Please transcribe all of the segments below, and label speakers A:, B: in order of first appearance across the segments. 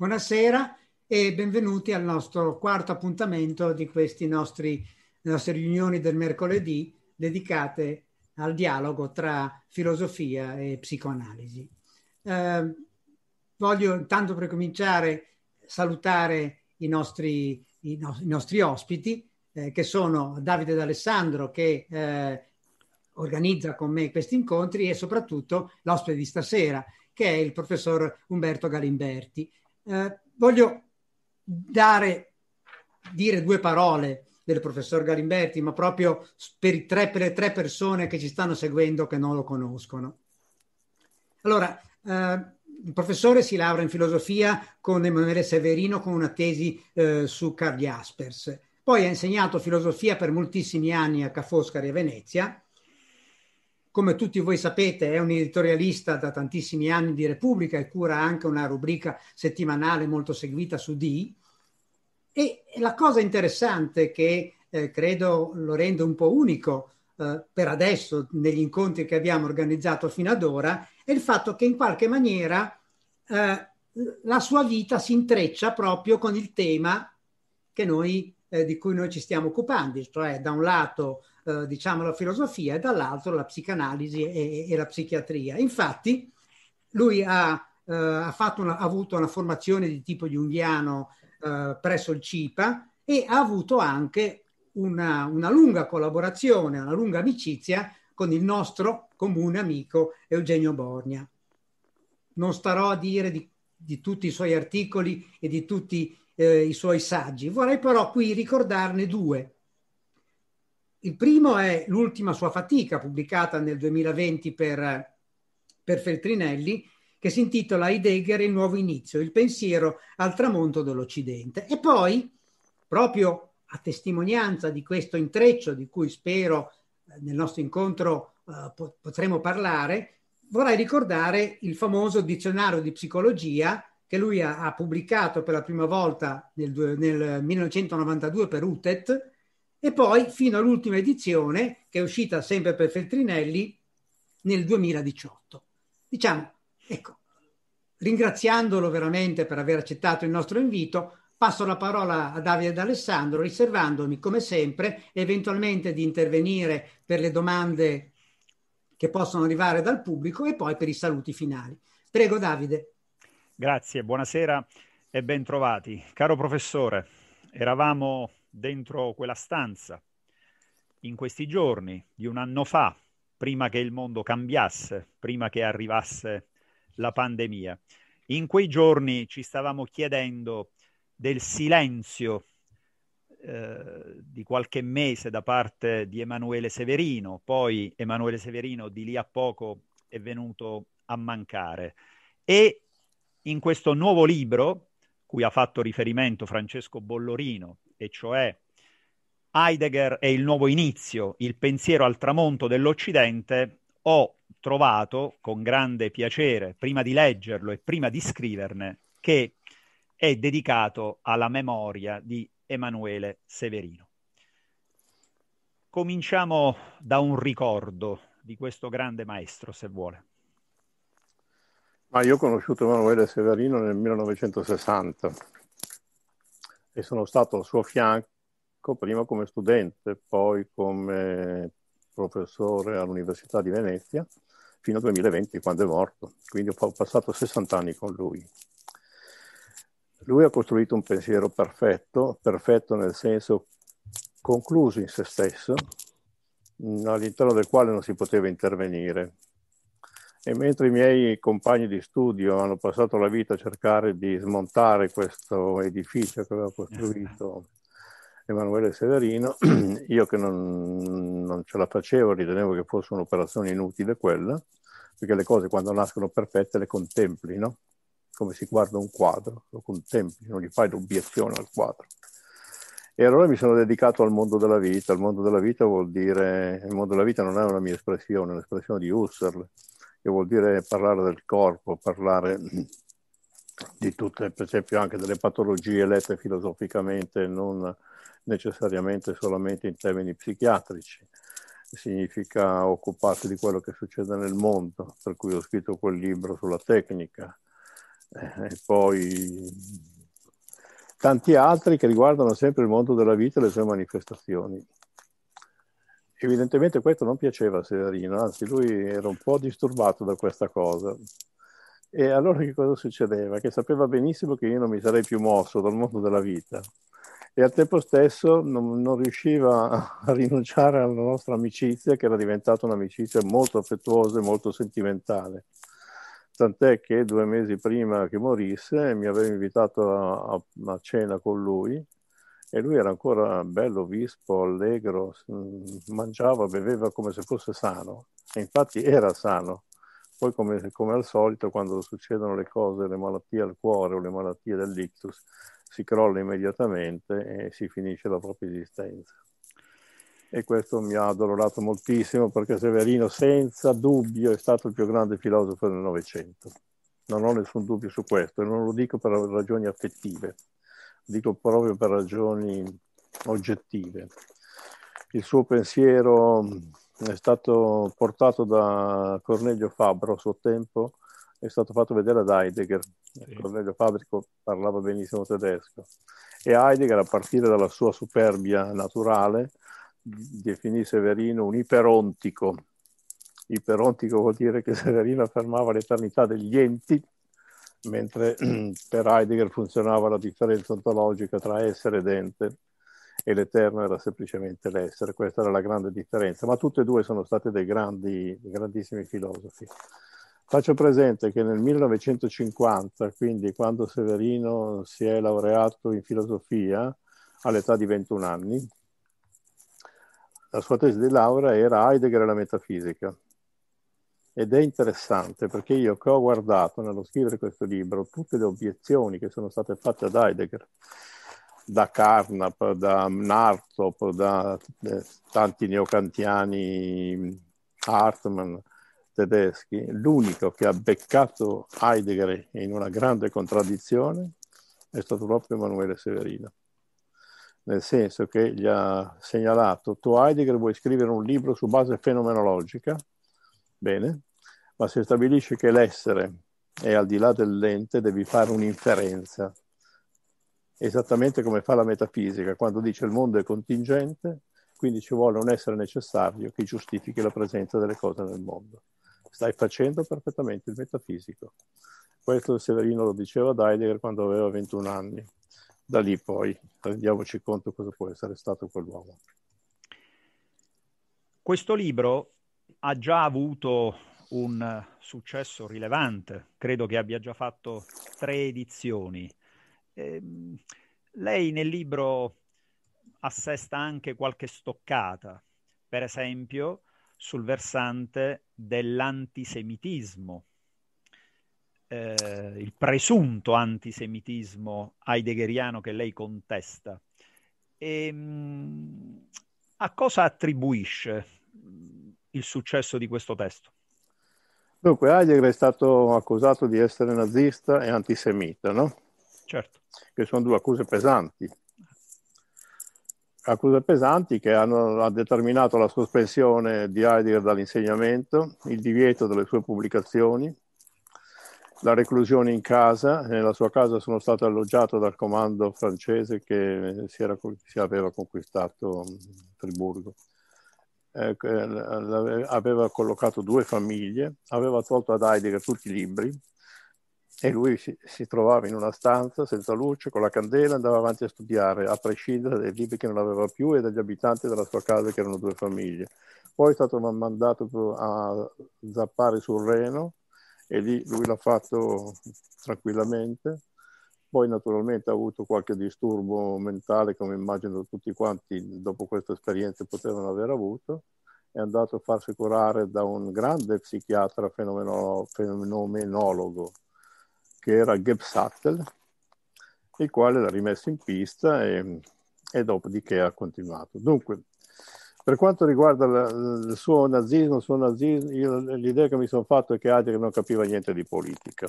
A: Buonasera e benvenuti al nostro quarto appuntamento di queste nostre riunioni del mercoledì dedicate al dialogo tra filosofia e psicoanalisi. Eh, voglio intanto per cominciare salutare i nostri, i no, i nostri ospiti eh, che sono Davide D'Alessandro che eh, organizza con me questi incontri e soprattutto l'ospite di stasera che è il professor Umberto Galimberti. Eh, voglio dare, dire due parole del professor Galimberti, ma proprio per, tre, per le tre persone che ci stanno seguendo che non lo conoscono. Allora, eh, il professore si laurea in filosofia con Emanuele Severino con una tesi eh, su Karl Jaspers. Poi ha insegnato filosofia per moltissimi anni a Ca' Foscari e Venezia come tutti voi sapete, è un editorialista da tantissimi anni di Repubblica e cura anche una rubrica settimanale molto seguita su D. E la cosa interessante che eh, credo lo rende un po' unico eh, per adesso negli incontri che abbiamo organizzato fino ad ora è il fatto che in qualche maniera eh, la sua vita si intreccia proprio con il tema noi, eh, di cui noi ci stiamo occupando, cioè da un lato eh, diciamo la filosofia e dall'altro la psicanalisi e, e la psichiatria. Infatti lui ha, eh, ha, una, ha, avuto una formazione di tipo junghiano eh, presso il CIPA e ha avuto anche una, una lunga collaborazione, una lunga amicizia con il nostro comune amico Eugenio Borgna. Non starò a dire di, di tutti i suoi articoli e di tutti eh, i suoi saggi, vorrei però qui ricordarne due. Il primo è l'ultima sua fatica pubblicata nel 2020 per, per Feltrinelli, che si intitola Heidegger il nuovo inizio, il pensiero al tramonto dell'Occidente. E poi, proprio a testimonianza di questo intreccio di cui spero eh, nel nostro incontro uh, potremo parlare, vorrei ricordare il famoso dizionario di psicologia che lui ha, ha pubblicato per la prima volta nel, nel 1992 per UTET e poi fino all'ultima edizione che è uscita sempre per Feltrinelli nel 2018. Diciamo, ecco, ringraziandolo veramente per aver accettato il nostro invito, passo la parola a Davide D'Alessandro, riservandomi come sempre eventualmente di intervenire per le domande che possono arrivare dal pubblico e poi per i saluti finali. Prego Davide.
B: Grazie, buonasera e ben trovati. Caro professore, eravamo dentro quella stanza in questi giorni di un anno fa, prima che il mondo cambiasse, prima che arrivasse la pandemia. In quei giorni ci stavamo chiedendo del silenzio eh, di qualche mese da parte di Emanuele Severino, poi Emanuele Severino di lì a poco è venuto a mancare. E in questo nuovo libro, cui ha fatto riferimento Francesco Bollorino, e cioè Heidegger è il nuovo inizio, il pensiero al tramonto dell'Occidente, ho trovato con grande piacere, prima di leggerlo e prima di scriverne, che è dedicato alla memoria di Emanuele Severino. Cominciamo da un ricordo di questo grande maestro, se vuole.
C: Ma io ho conosciuto Emanuele Severino nel 1960 e sono stato al suo fianco prima come studente, poi come professore all'Università di Venezia, fino al 2020 quando è morto. Quindi ho passato 60 anni con lui. Lui ha costruito un pensiero perfetto, perfetto nel senso concluso in se stesso, all'interno del quale non si poteva intervenire. E mentre i miei compagni di studio hanno passato la vita a cercare di smontare questo edificio che aveva costruito Emanuele Severino, io che non, non ce la facevo, ritenevo che fosse un'operazione inutile quella, perché le cose quando nascono perfette le contempli, no? Come si guarda un quadro, lo contempli, non gli fai l'obiezione al quadro. E allora mi sono dedicato al mondo della vita. Il mondo della vita vuol dire, il mondo della vita non è una mia espressione, è un'espressione di Husserl che vuol dire parlare del corpo, parlare di tutte, per esempio anche delle patologie lette filosoficamente, non necessariamente solamente in termini psichiatrici. Significa occuparsi di quello che succede nel mondo, per cui ho scritto quel libro sulla tecnica, eh, e poi tanti altri che riguardano sempre il mondo della vita e le sue manifestazioni. Evidentemente questo non piaceva a Severino, anzi lui era un po' disturbato da questa cosa. E allora che cosa succedeva? Che sapeva benissimo che io non mi sarei più mosso dal mondo della vita e al tempo stesso non, non, riusciva a rinunciare alla nostra amicizia che era diventata un'amicizia molto affettuosa e molto sentimentale. Tant'è che due mesi prima che morisse mi aveva invitato a, a, a cena con lui e lui era ancora bello, vispo, allegro, mangiava, beveva come se fosse sano e infatti era sano poi come, come, al solito quando succedono le cose, le malattie al cuore o le malattie dell'ictus, si crolla immediatamente e si finisce la propria esistenza. E questo mi ha addolorato moltissimo perché Severino senza dubbio è stato il più grande filosofo del Novecento. Non ho nessun dubbio su questo e non lo dico per ragioni affettive, dico proprio per ragioni oggettive. Il suo pensiero è stato portato da Cornelio Fabro a suo tempo, è stato fatto vedere ad Heidegger. Sì. Cornelio Fabrico parlava benissimo tedesco e Heidegger, a partire dalla sua superbia naturale, definì Severino un iperontico. Iperontico vuol dire che Severino affermava l'eternità degli enti, mentre per Heidegger funzionava la differenza ontologica tra essere ed ente e l'Eterno era semplicemente l'essere, questa era la grande differenza, ma tutte e due sono state dei grandi, grandissimi filosofi. Faccio presente che nel 1950, quindi quando Severino si è laureato in filosofia all'età di 21 anni, la sua tesi di laurea era Heidegger e la metafisica. Ed è interessante perché io che ho guardato nello scrivere questo libro tutte le obiezioni che sono state fatte ad Heidegger da Carnap, da Nartop, da eh, tanti neocantiani Hartmann tedeschi, l'unico che ha beccato Heidegger in una grande contraddizione è stato proprio Emanuele Severino. Nel senso che gli ha segnalato, tu Heidegger vuoi scrivere un libro su base fenomenologica, bene, ma se stabilisci che l'essere è al di là dell'ente, devi fare un'inferenza esattamente come fa la metafisica, quando dice il mondo è contingente, quindi ci vuole un essere necessario che giustifichi la presenza delle cose nel mondo. Stai facendo perfettamente il metafisico. Questo Severino lo diceva ad Heidegger quando aveva 21 anni. Da lì poi rendiamoci conto cosa può essere stato quell'uomo.
B: Questo libro ha già avuto un successo rilevante, credo che abbia già fatto tre edizioni. Eh, lei nel libro assesta anche qualche stoccata, per esempio sul versante dell'antisemitismo, eh, il presunto antisemitismo heideggeriano che lei contesta. E, ehm, a cosa attribuisce il successo di questo testo?
C: Dunque, Heidegger è stato accusato di essere nazista e antisemita, no?
B: Certo.
C: Che sono due accuse pesanti. Accuse pesanti che hanno, hanno determinato la sospensione di Heidegger dall'insegnamento, il divieto delle sue pubblicazioni, la reclusione in casa. Nella sua casa sono stato alloggiato dal comando francese che si, era, si aveva conquistato Friburgo. Eh, aveva collocato due famiglie, aveva tolto ad Heidegger tutti i libri, e lui si, si, trovava in una stanza senza luce, con la candela, andava avanti a studiare, a prescindere dai libri che non aveva più e dagli abitanti della sua casa, che erano due famiglie. Poi è stato mandato a zappare sul Reno e lì lui l'ha fatto tranquillamente. Poi naturalmente ha avuto qualche disturbo mentale, come immagino tutti quanti dopo questa esperienza potevano aver avuto. È andato a farsi curare da un grande psichiatra fenomeno, fenomenologo, che era Geb Sattel, il quale l'ha rimesso in pista e, e dopodiché ha continuato. Dunque, per quanto riguarda il suo nazismo, suo nazismo io, l'idea che mi sono fatto è che Heidegger non capiva niente di politica.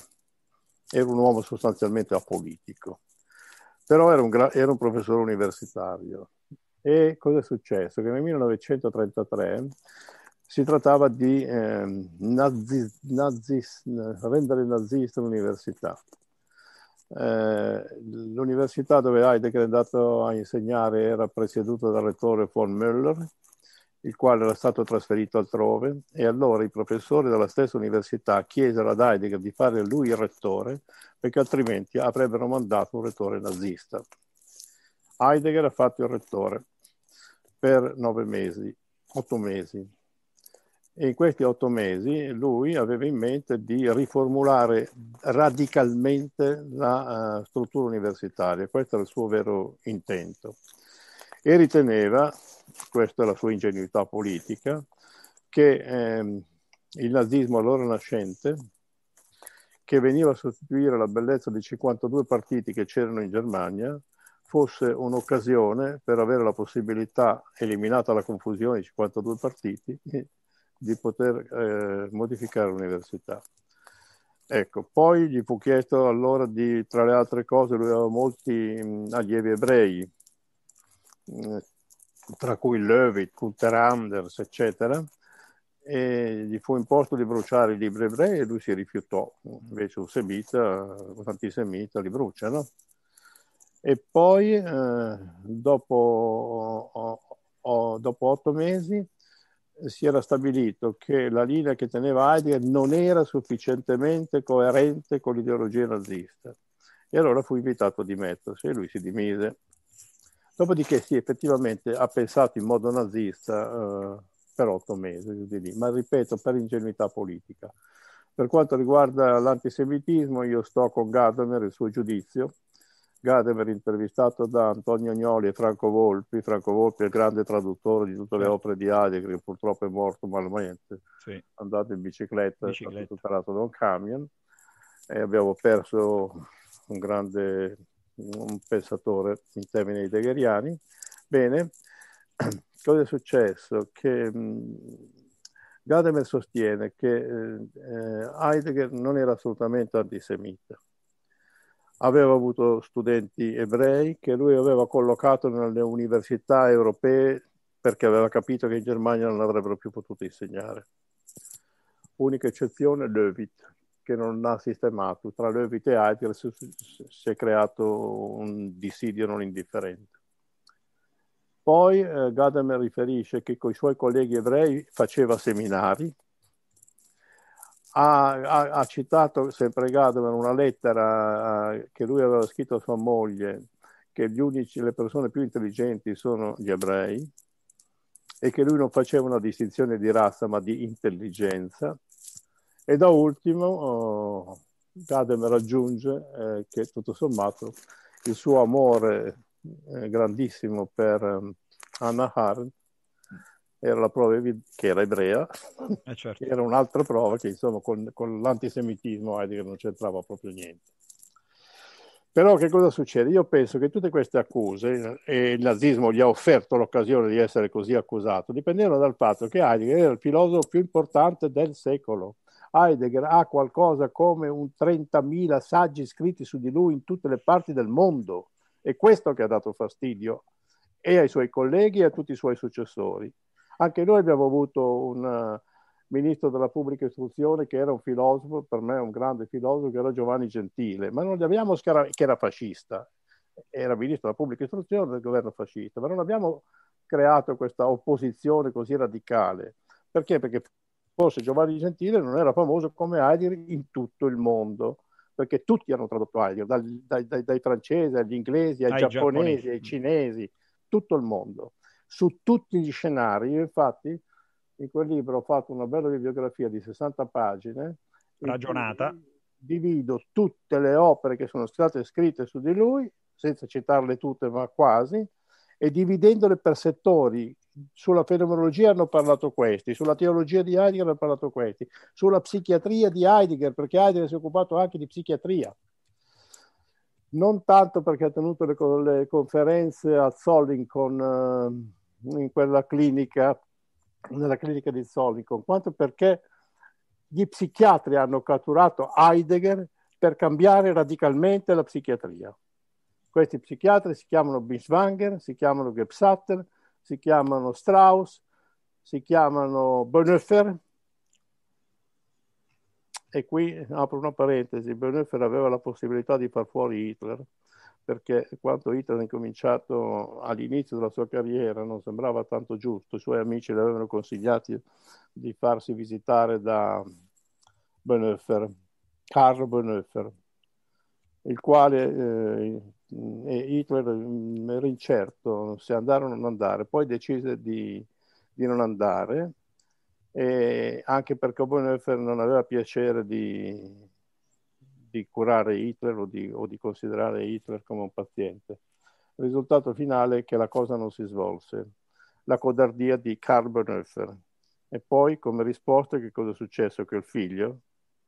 C: Era un uomo sostanzialmente apolitico. Però era un, gra- era un professore universitario. E cosa è successo? Che nel 1933 si trattava di eh, nazi, nazis, rendere nazista l'università. Eh, l'università dove Heidegger è andato a insegnare era presieduta dal rettore von Müller, il quale era stato trasferito altrove, e allora i professori della stessa università chiesero ad Heidegger di fare lui il rettore, perché altrimenti avrebbero mandato un rettore nazista. Heidegger ha fatto il rettore per nove mesi, otto mesi. E in questi otto mesi lui aveva in mente di riformulare radicalmente la uh, struttura universitaria, questo era il suo vero intento. E riteneva, questa è la sua ingenuità politica, che ehm, il nazismo allora nascente, che veniva a sostituire la bellezza dei 52 partiti che c'erano in Germania, fosse un'occasione per avere la possibilità, eliminata la confusione di 52 partiti, di poter eh, modificare l'università. Ecco, poi gli fu chiesto allora di, tra le altre cose, lui aveva molti mh, allievi ebrei, tra cui Levitt, Gunther Anders, eccetera, e gli fu imposto di bruciare i libri ebrei e lui si rifiutò. Invece un semita, un antisemita li brucia, no? E poi, eh, dopo, oh, oh, dopo, otto mesi, si era stabilito che la linea che teneva Heidegger non era sufficientemente coerente con l'ideologia nazista. E allora fu invitato a dimettersi e lui si dimise. Dopodiché sì, effettivamente ha pensato in modo nazista eh, per otto mesi, ma ripeto, per ingenuità politica. Per quanto riguarda l'antisemitismo, io sto con Gadamer, il suo giudizio, Gadamer intervistato da Antonio Agnoli e Franco Volpi. Franco Volpi è il grande traduttore di tutte le opere di Heidegger, che purtroppo è morto malamente, sì. andato in bicicletta, bicicletta. è stato superato da un camion e abbiamo perso un grande un pensatore in termini heideggeriani. Bene, cosa è successo? Che mh, Gadamer sostiene che eh, Heidegger non era assolutamente antisemita aveva avuto studenti ebrei che lui aveva collocato nelle università europee perché aveva capito che in Germania non avrebbero più potuto insegnare. Unica eccezione Löwit, che non ha sistemato. Tra Löwit e Heidegger si, si è creato un dissidio non indifferente. Poi eh, Gadamer riferisce che con i suoi colleghi ebrei faceva seminari, ha, ha, ha, citato sempre Gadamer una lettera uh, che lui aveva scritto a sua moglie che unici, le persone più intelligenti sono gli ebrei e che lui non faceva una distinzione di razza ma di intelligenza e da ultimo oh, Gadamer aggiunge eh, che tutto sommato il suo amore eh, grandissimo per um, Anna Arendt era la prova che era ebrea, eh certo. era un'altra prova che insomma con, con l'antisemitismo Heidegger non c'entrava proprio niente. Però che cosa succede? Io penso che tutte queste accuse, e il nazismo gli ha offerto l'occasione di essere così accusato, dipendevano dal fatto che Heidegger era il filosofo più importante del secolo. Heidegger ha qualcosa come un 30.000 saggi scritti su di lui in tutte le parti del mondo. È questo che ha dato fastidio e ai suoi colleghi e a tutti i suoi successori. Anche noi abbiamo avuto un uh, ministro della pubblica istruzione che era un filosofo, per me un grande filosofo, che era Giovanni Gentile, ma non gli abbiamo scara- che era fascista, era ministro della pubblica istruzione del governo fascista, ma non abbiamo creato questa opposizione così radicale. Perché? Perché forse Giovanni Gentile non era famoso come Heidegger in tutto il mondo, perché tutti hanno tradotto Heidegger, dai, dai, dai, dai francesi agli inglesi, ai, ai giapponesi, giapponesi, ai cinesi, tutto il mondo su tutti gli scenari. Io infatti in quel libro ho fatto una bella bibliografia di 60 pagine.
B: Ragionata.
C: Divido tutte le opere che sono state scritte su di lui, senza citarle tutte, ma quasi, e dividendole per settori. Sulla fenomenologia hanno parlato questi, sulla teologia di Heidegger hanno parlato questi, sulla psichiatria di Heidegger, perché Heidegger si è occupato anche di psichiatria non tanto perché ha tenuto le, le conferenze a Zolling con, uh, in quella clinica, nella clinica di Zolikon, quanto perché gli psichiatri hanno catturato Heidegger per cambiare radicalmente la psichiatria. Questi psichiatri si chiamano Binswanger, si chiamano Gebsatter, si chiamano Strauss, si chiamano Bonhoeffer. E qui apro una parentesi, Bonhoeffer aveva la possibilità di far fuori Hitler, perché quando Hitler ha incominciato all'inizio della sua carriera non sembrava tanto giusto, i suoi amici le avevano consigliato di farsi visitare da Bonhoeffer, Karl Bonhoeffer, il quale eh, Hitler mm, era incerto se andare o non andare, poi decise di, di non andare, anche perché Bonhoeffer non aveva piacere di, di curare Hitler o di, o di, considerare Hitler come un paziente. Il risultato finale è che la cosa non si svolse, la codardia di Karl Bonhoeffer. E poi, come risposta, che cosa è successo? Che il figlio,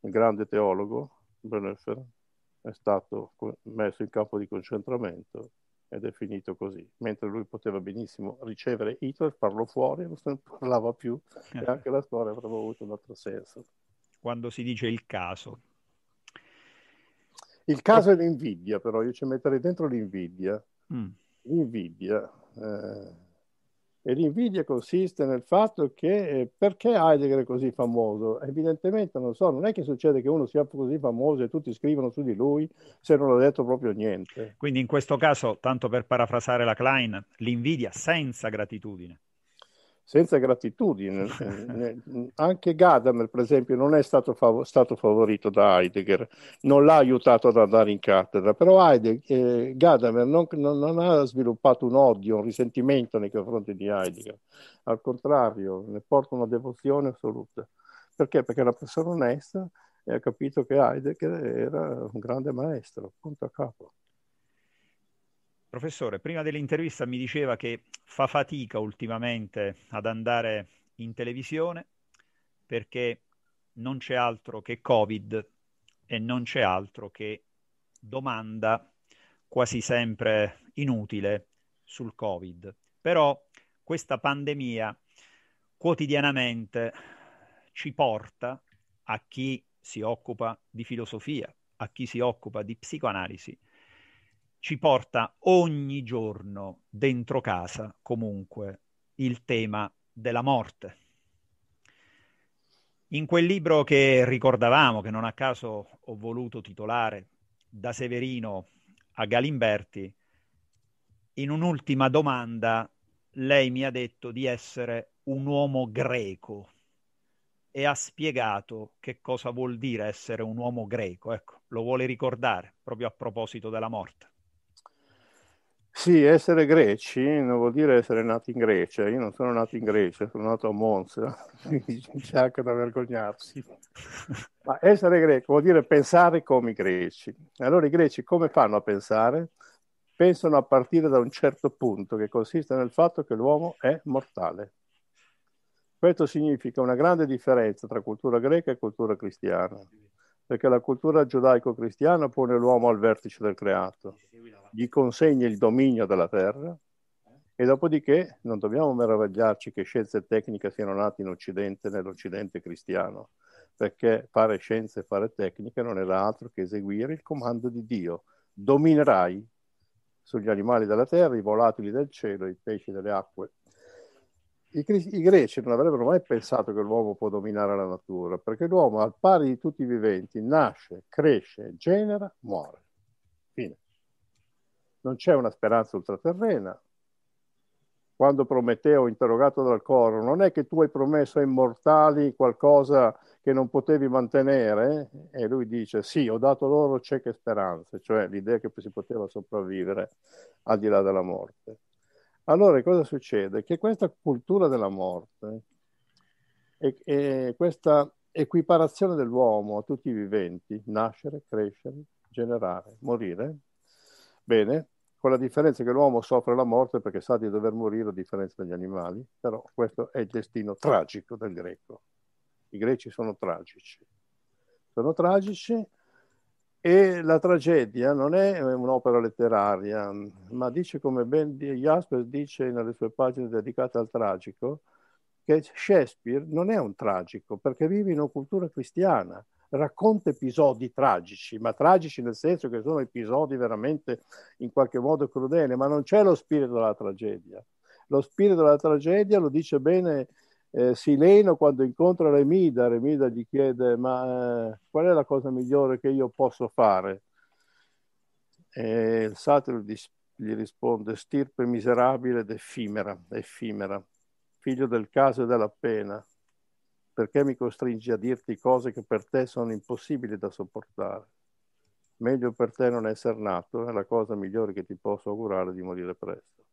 C: il grande teologo Bonhoeffer, è stato messo in campo di concentramento ed è finito così, mentre lui poteva benissimo ricevere Hitler, farlo fuori, non se ne parlava più e eh. anche la storia avrebbe avuto un altro senso.
B: Quando si dice il caso.
C: Il caso è l'invidia, però io ci metterei dentro l'invidia. Mm. L'invidia. Eh, e l'invidia consiste nel fatto che eh, perché Heidegger è così famoso? Evidentemente non so, non è che succede che uno sia così famoso e tutti scrivono su di lui se non ha detto proprio niente.
B: Quindi in questo caso, tanto per parafrasare la Klein, l'invidia senza gratitudine
C: senza gratitudine. Anche Gadamer, per esempio, non è stato, fav- stato, favorito da Heidegger, non l'ha aiutato ad andare in cattedra, però Heidegger, eh, Gadamer non, non, non, ha sviluppato un odio, un risentimento nei confronti di Heidegger, al contrario, ne porta una devozione assoluta. Perché? Perché è una persona onesta e ha capito che Heidegger era un grande maestro, punto a capo.
B: Professore, prima dell'intervista mi diceva che fa fatica ultimamente ad andare in televisione perché non c'è altro che Covid e non c'è altro che domanda quasi sempre inutile sul Covid. Però questa pandemia quotidianamente ci porta a chi si occupa di filosofia, a chi si occupa di psicoanalisi, ci porta ogni giorno dentro casa comunque il tema della morte. In quel libro che ricordavamo, che non a caso ho voluto titolare Da Severino a Galimberti, in un'ultima domanda lei mi ha detto di essere un uomo greco e ha spiegato che cosa vuol dire essere un uomo greco. Ecco, lo vuole ricordare proprio a proposito della morte.
C: Sì, essere greci non vuol dire essere nati in Grecia. Io non sono nato in Grecia, sono nato a Monza, quindi c'è anche da vergognarsi. Ma essere greco vuol dire pensare come i greci. Allora i greci come fanno a pensare? Pensano a partire da un certo punto, che consiste nel fatto che l'uomo è mortale. Questo significa una grande differenza tra cultura greca e cultura cristiana perché la cultura giudaico-cristiana pone l'uomo al vertice del creato, gli consegna il dominio della terra e dopodiché non dobbiamo meravigliarci che scienza e tecnica siano nati in Occidente, nell'Occidente cristiano, perché fare scienza e fare tecnica non era altro che eseguire il comando di Dio. Dominerai sugli animali della terra, i volatili del cielo, i pesci delle acque i, i, greci non avrebbero mai pensato che l'uomo può dominare la natura, perché l'uomo, al pari di tutti i viventi, nasce, cresce, genera, muore. Fine. Non c'è una speranza ultraterrena. Quando Prometeo, interrogato dal coro, non è che tu hai promesso ai mortali qualcosa che non potevi mantenere? E lui dice, sì, ho dato loro cieche speranze, cioè l'idea che si poteva sopravvivere al di là della morte. Allora cosa succede? Che questa cultura della morte e, e questa equiparazione dell'uomo a tutti i viventi, nascere, crescere, generare, morire, bene, con la differenza che l'uomo soffre la morte perché sa di dover morire a differenza degli animali, però questo è il destino tragico del greco. I greci sono tragici. Sono tragici e la tragedia non è un'opera letteraria, ma dice come ben Jaspers dice nelle sue pagine dedicate al tragico, che Shakespeare non è un tragico perché vive in una cultura cristiana, racconta episodi tragici, ma tragici nel senso che sono episodi veramente in qualche modo crudeli, ma non c'è lo spirito della tragedia. Lo spirito della tragedia lo dice bene Eh, Sileno quando incontra Remida, Remida gli chiede ma eh, qual è la cosa migliore che io posso fare? E il satiro gli, risponde stirpe miserabile ed effimera, effimera, figlio del caso e della pena, perché mi costringi a dirti cose che per te sono impossibili da sopportare? Meglio per te non essere nato, è la cosa migliore che ti posso augurare di morire presto.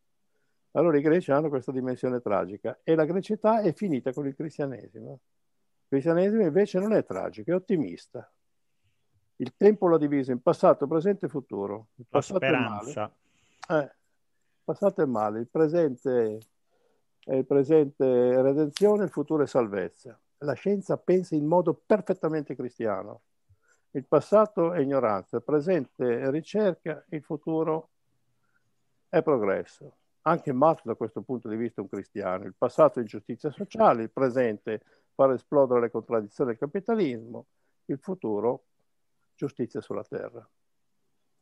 C: Allora i greci hanno questa dimensione tragica e la grecità è finita con il cristianesimo. Il cristianesimo invece non è tragico, è ottimista. Il tempo l'ha diviso in passato, presente e futuro. Il passato
B: la speranza.
C: È male. Eh, passato è male, il presente è il presente redenzione, il futuro è salvezza. La scienza pensa in modo perfettamente cristiano. Il passato è ignoranza, il presente è ricerca, il futuro è progresso. Anche Marx da questo punto di vista è un cristiano. Il passato è giustizia sociale, il presente far esplodere le contraddizioni del capitalismo, il futuro giustizia sulla terra.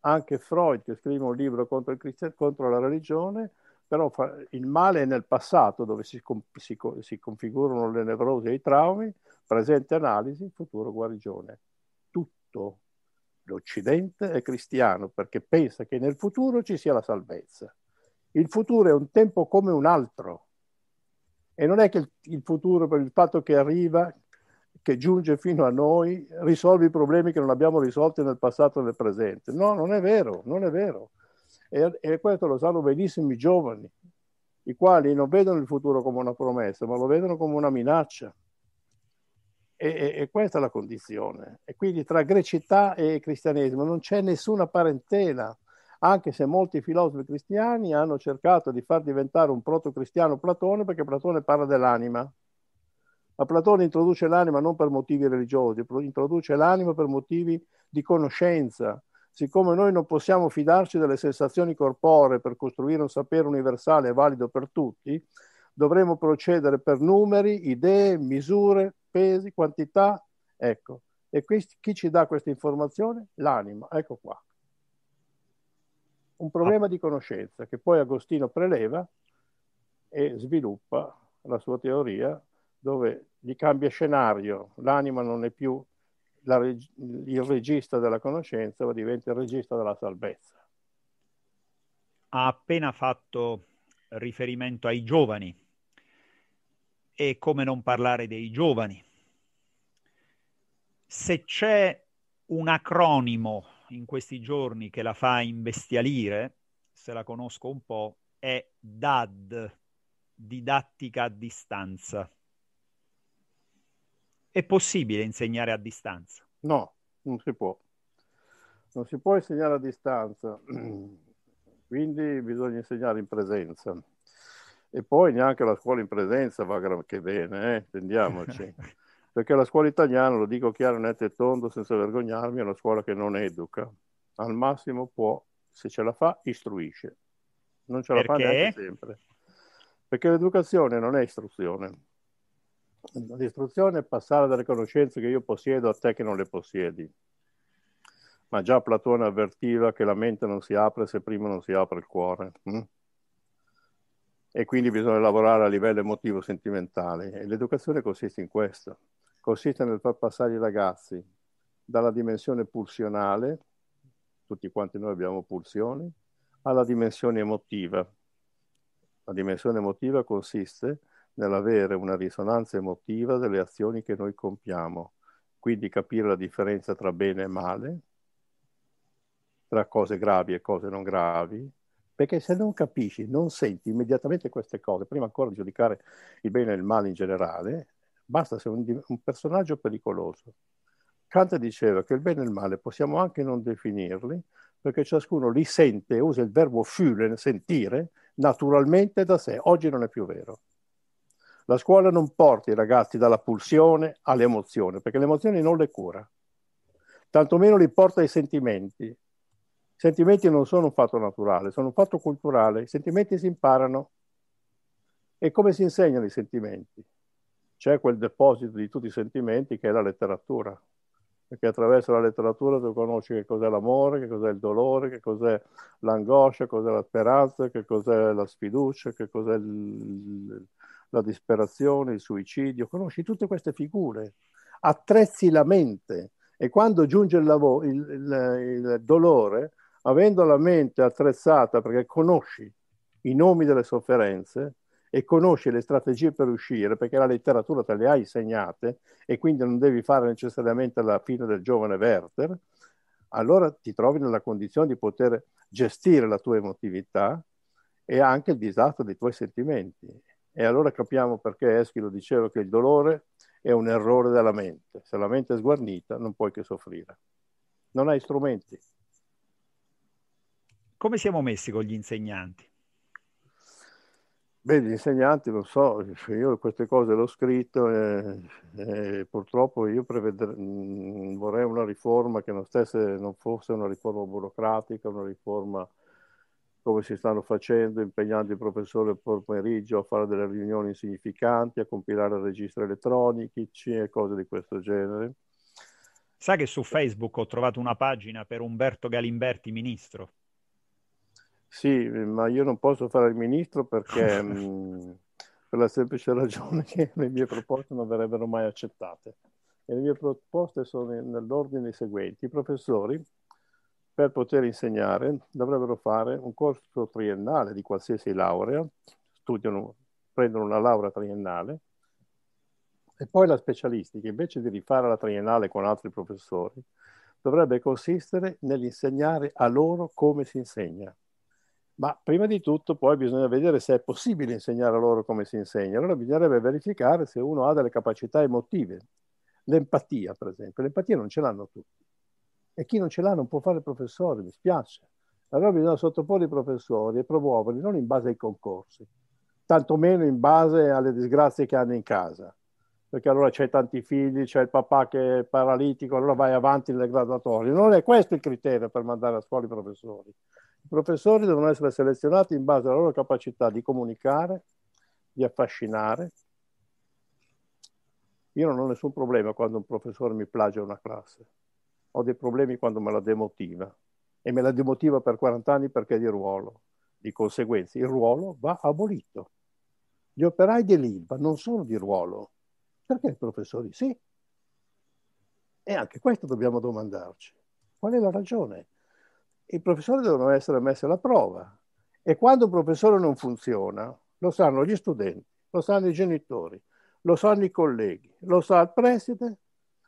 C: Anche Freud, che scrive un libro contro, contro la religione, però fa, il male è nel passato, dove si, si, si configurano le nevrosi e i traumi, presente analisi, futuro guarigione. Tutto l'Occidente è cristiano perché pensa che nel futuro ci sia la salvezza. Il futuro è un tempo come un altro. E non è che il, futuro, per il fatto che arriva, che giunge fino a noi, risolve i problemi che non abbiamo risolti nel passato e nel presente. No, non è vero, non è vero. E, e questo lo sanno benissimo i giovani, i quali non vedono il futuro come una promessa, ma lo vedono come una minaccia. E, e, e, questa è la condizione. E quindi tra grecità e cristianesimo non c'è nessuna parentela anche se molti filosofi cristiani hanno cercato di far diventare un proto-cristiano Platone perché Platone parla dell'anima. Ma Platone introduce l'anima non per motivi religiosi, introduce l'anima per motivi di conoscenza. Siccome noi non possiamo fidarci delle sensazioni corporee per costruire un sapere universale valido per tutti, dovremo procedere per numeri, idee, misure, pesi, quantità. Ecco. E questi, chi ci dà questa informazione? L'anima. Ecco qua un problema di conoscenza che poi Agostino preleva e sviluppa la sua teoria dove gli cambia scenario, l'anima non è più la, il regista della conoscenza, ma diventa il regista della salvezza.
B: Ha appena fatto riferimento ai giovani e come non parlare dei giovani. Se c'è un acronimo in questi giorni che la fa imbestialire, se la conosco un po', è DAD, didattica a distanza. È possibile insegnare a distanza?
C: No, non si può. Non si può insegnare a distanza, quindi bisogna insegnare in presenza. E poi neanche la scuola in presenza va granché bene, eh? intendiamoci. perché la scuola italiana, lo dico chiaro, netto e tondo, senza vergognarmi, è una scuola che non educa. Al massimo può, se ce la fa, istruisce. Non ce la perché? fa neanche sempre. Perché l'educazione non è istruzione. L'istruzione è passare dalle conoscenze che io possiedo a te che non le possiedi. Ma già Platone avvertiva che la mente non si apre se prima non si apre il cuore. Hm? E quindi bisogna lavorare a livello emotivo sentimentale. E l'educazione consiste in questo consiste nel far passare i ragazzi dalla dimensione pulsionale, tutti quanti noi abbiamo pulsioni, alla dimensione emotiva. La dimensione emotiva consiste nell'avere una risonanza emotiva delle azioni che noi compiamo, quindi capire la differenza tra bene e male, tra cose gravi e cose non gravi, perché se non capisci, non senti immediatamente queste cose, prima ancora di giudicare il bene e il male in generale, basta essere un, un personaggio pericoloso. Kant diceva che il bene e il male possiamo anche non definirli, perché ciascuno li sente, usa il verbo fühlen, sentire, naturalmente da sé. Oggi non è più vero. La scuola non porta i ragazzi dalla pulsione all'emozione, perché le emozioni non le cura. Tantomeno li porta ai sentimenti. I sentimenti non sono un fatto naturale, sono un fatto culturale. I sentimenti si imparano. E come si insegnano i sentimenti? C'è quel deposito di tutti i sentimenti che è la letteratura, perché attraverso la letteratura tu conosci che cos'è l'amore, che cos'è il dolore, che cos'è l'angoscia, cos'è la speranza, che cos'è la sfiducia, che cos'è il, la disperazione, il suicidio, conosci tutte queste figure, attrezzi la mente. E quando giunge il, lavoro, il, il, il dolore, avendo la mente attrezzata perché conosci i nomi delle sofferenze e conosci le strategie per uscire, perché la letteratura te le ha insegnate e quindi non devi fare necessariamente la fine del giovane Werther, allora ti trovi nella condizione di poter gestire la tua emotività e anche il disastro dei tuoi sentimenti. E allora capiamo perché Eschilo diceva che il dolore è un errore della mente. Se la mente è sguarnita non puoi che soffrire. Non hai strumenti.
B: Come siamo messi con gli insegnanti?
C: Beh, gli insegnanti, lo so, io queste cose l'ho scritto e, e purtroppo io preveder- mm, vorrei una riforma che non, stesse, non fosse una riforma burocratica, una riforma come si stanno facendo, impegnando i professori al pomeriggio a fare delle riunioni insignificanti, a compilare registri elettronici e cose di questo genere.
B: Sa che su Facebook ho trovato una pagina per Umberto Galimberti, ministro?
C: Sì, ma io non posso fare il ministro perché mh, per la semplice ragione che le mie proposte non verrebbero mai accettate. E le mie proposte sono nell'ordine seguenti. I professori, per poter insegnare, dovrebbero fare un corso triennale di qualsiasi laurea, studiano, prendono una laurea triennale, e poi la specialistica, invece di rifare la triennale con altri professori, dovrebbe consistere nell'insegnare a loro come si insegna. Ma prima di tutto poi bisogna vedere se è possibile insegnare loro come si insegna. Allora bisognerebbe verificare se uno ha delle capacità emotive. L'empatia, per esempio. L'empatia non ce l'hanno tutti. E chi non ce l'ha non può fare il professore, mi spiace. Allora bisogna sottoporre i professori e promuoverli non in base ai concorsi, tantomeno in base alle disgrazie che hanno in casa. Perché allora c'hai tanti figli, c'è il papà che è paralitico, allora vai avanti nelle graduatorie. Non è questo il criterio per mandare a scuola i professori. Professori devono essere selezionati in base alla loro capacità di comunicare, di affascinare. Io non ho nessun problema quando un professore mi plagia una classe. Ho dei problemi quando me la demotiva. E me la demotiva per 40 anni perché è di ruolo. Di conseguenza, il ruolo va abolito. Gli operai dell'ILVA non sono di ruolo. Perché i professori sì? E anche questo dobbiamo domandarci. Qual è la ragione? I professori devono essere messi alla prova. E quando un professore non funziona, lo sanno gli studenti, lo sanno i genitori, lo sanno i colleghi, lo sa il preside,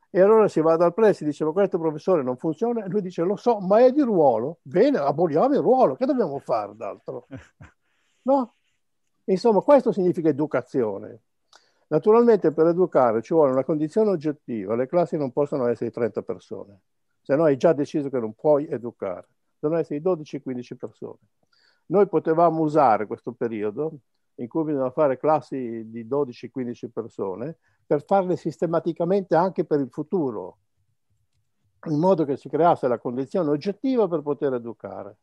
C: e allora si va dal preside e dice ma questo professore non funziona, e lui dice lo so, ma è di ruolo. Bene, aboliamo il ruolo, che dobbiamo fare d'altro? No? Insomma, questo significa educazione. Naturalmente per educare ci vuole una condizione oggettiva, le classi non possono essere di 30 persone, se no hai già deciso che non puoi educare devono essere di 12-15 persone. Noi potevamo usare questo periodo in cui bisognava fare classi di 12-15 persone per farle sistematicamente anche per il futuro, in modo che si creasse la condizione oggettiva per poter educare.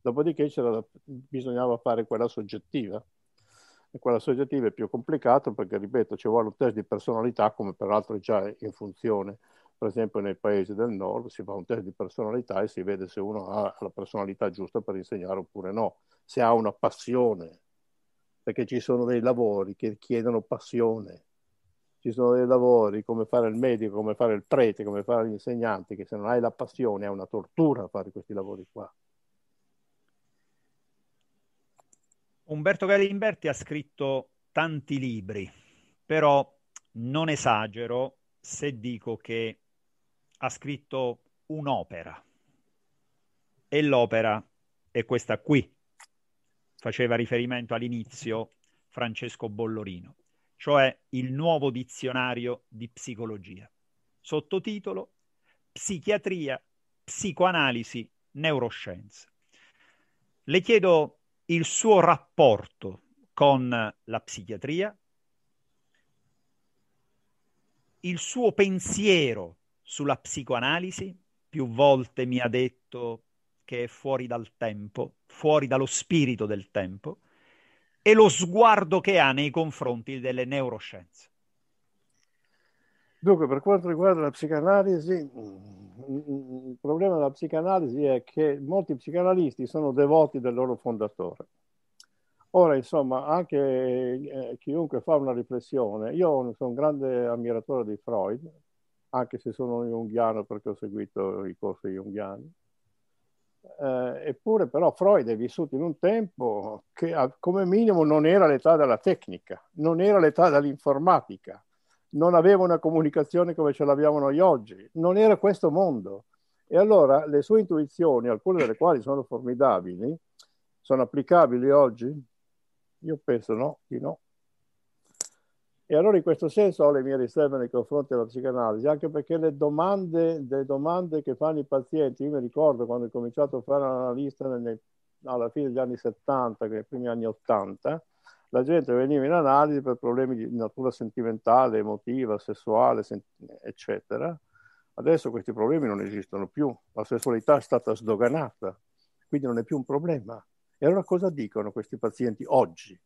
C: Dopodiché da, bisognava fare quella soggettiva. E quella soggettiva è più complicato perché, ripeto, ci vuole un test di personalità, come peraltro è già in funzione per esempio nei paesi del nord si fa un test di personalità e si vede se uno ha la personalità giusta per insegnare oppure no, se ha una passione, perché ci sono dei lavori che chiedono passione, ci sono dei lavori come fare il medico, come fare il prete, come fare l'insegnante, che se non hai la passione è una tortura fare questi lavori qua.
B: Umberto Galimberti ha scritto tanti libri, però non esagero se dico che ha scritto un'opera e l'opera è questa qui. Faceva riferimento all'inizio Francesco Bollorino, cioè il nuovo dizionario di psicologia. Sottotitolo Psichiatria, psicoanalisi, neuroscienze. Le chiedo il suo rapporto con la psichiatria, il suo pensiero sulla psicoanalisi, più volte mi ha detto che è fuori dal tempo, fuori dallo spirito del tempo, e lo sguardo che ha nei confronti delle neuroscienze.
C: Dunque, per quanto riguarda la psicanalisi, il problema della psicanalisi è che molti psicanalisti sono devoti del loro fondatore. Ora, insomma, anche eh, chiunque fa una riflessione, io sono un grande ammiratore di Freud, anche se sono junghiano perché ho seguito i corsi junghiani. Eh, eppure però Freud è vissuto in un tempo che come minimo non era l'età della tecnica, non era l'età dell'informatica, non aveva una comunicazione come ce l'abbiamo noi oggi, non era questo mondo. E allora le sue intuizioni, alcune delle quali sono formidabili, sono applicabili oggi? Io penso no, di no. E allora in questo senso ho le mie riserve nei confronti della psicanalisi, anche perché le domande, le domande che fanno i pazienti, io mi ricordo quando ho cominciato a fare l'analista alla fine degli anni 70, nei primi anni 80, la gente veniva in analisi per problemi di natura sentimentale, emotiva, sessuale, eccetera. Adesso questi problemi non esistono più, la sessualità è stata sdoganata, quindi non è più un problema. E allora cosa dicono questi pazienti oggi?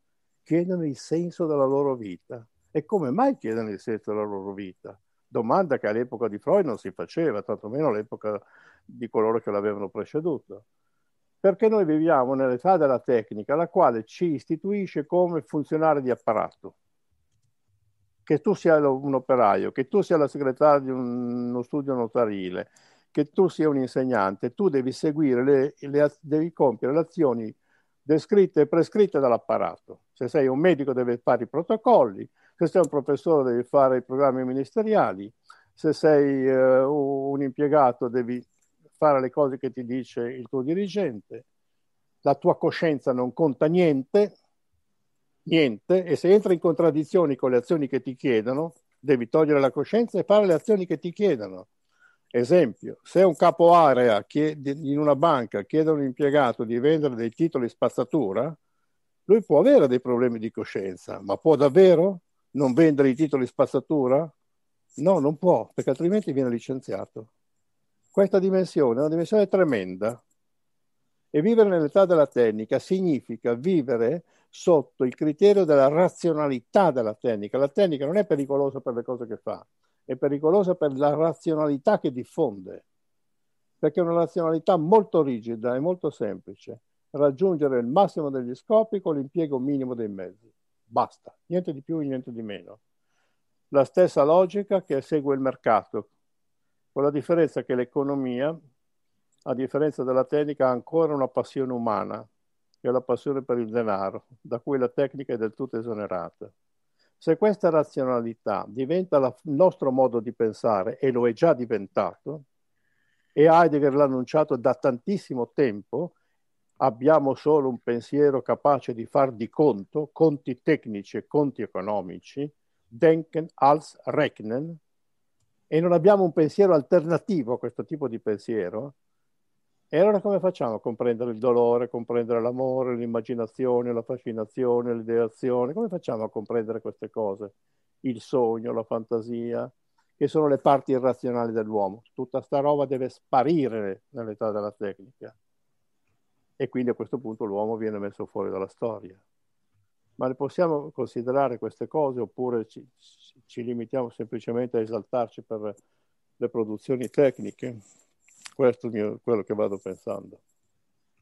C: Chiedono il senso della loro vita. E come mai chiedono il senso della loro vita? Domanda che all'epoca di Freud non si faceva, tantomeno all'epoca di coloro che l'avevano preceduto. Perché noi viviamo nell'età della tecnica, la quale ci istituisce come funzionari di apparato. Che tu sia un operaio, che tu sia la segretaria di uno studio notarile, che tu sia un insegnante, tu devi seguire le, le devi compiere le azioni descritte e prescritte dall'apparato. Se sei un medico devi fare i protocolli, se sei un professore devi fare i programmi ministeriali, se sei uh, un impiegato devi fare le cose che ti dice il tuo dirigente, la tua coscienza non conta niente, niente, e se entra in contraddizioni con le azioni che ti chiedono, devi togliere la coscienza e fare le azioni che ti chiedono. Esempio, se un capo area chiede, in una banca chiede a un impiegato di vendere dei titoli spazzatura, lui può avere dei problemi di coscienza, ma può davvero non vendere i titoli spazzatura? No, non può, perché altrimenti viene licenziato. Questa dimensione è una dimensione tremenda. E vivere nell'età della tecnica significa vivere sotto il criterio della razionalità della tecnica. La tecnica non è pericolosa per le cose che fa, è pericolosa per la razionalità che diffonde, perché è una razionalità molto rigida e molto semplice, raggiungere il massimo degli scopi con l'impiego minimo dei mezzi. Basta, niente di più e niente di meno. La stessa logica che segue il mercato, con la differenza che l'economia, a differenza della tecnica, ha ancora una passione umana, che è la passione per il denaro, da cui la tecnica è del tutto esonerata. Se questa razionalità diventa la, il nostro modo di pensare, e lo è già diventato, e Heidegger l'ha annunciato da tantissimo tempo, abbiamo solo un pensiero capace di far di conto, conti tecnici e conti economici, denken als rechnen, e non abbiamo un pensiero alternativo a questo tipo di pensiero, e allora come facciamo a comprendere il dolore, comprendere l'amore, l'immaginazione, la fascinazione, l'ideazione? Come facciamo a comprendere queste cose? Il sogno, la fantasia, che sono le parti irrazionali dell'uomo. Tutta sta roba deve sparire nell'età della tecnica. E quindi a questo punto l'uomo viene messo fuori dalla storia. Ma ne possiamo considerare queste cose oppure ci, ci limitiamo semplicemente a esaltarci per le produzioni tecniche? Questo è quello che vado pensando.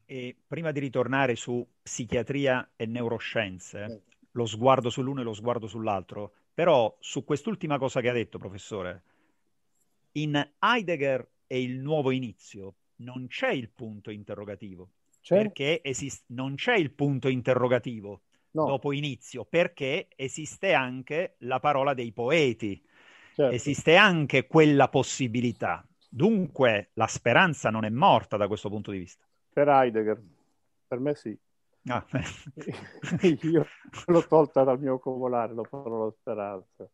B: E prima di ritornare su psichiatria e neuroscienze, eh. lo sguardo sull'uno e lo sguardo sull'altro, però su quest'ultima cosa che ha detto, professore, in Heidegger e il nuovo inizio non c'è il punto interrogativo. C'è? Perché esist- non c'è il punto interrogativo no. dopo inizio, perché esiste anche la parola dei poeti, certo. esiste anche quella possibilità. Dunque la speranza non è morta da questo punto di vista.
C: Per Heidegger, per me sì. Ah. Io l'ho tolta dal mio comolare, la parola speranza,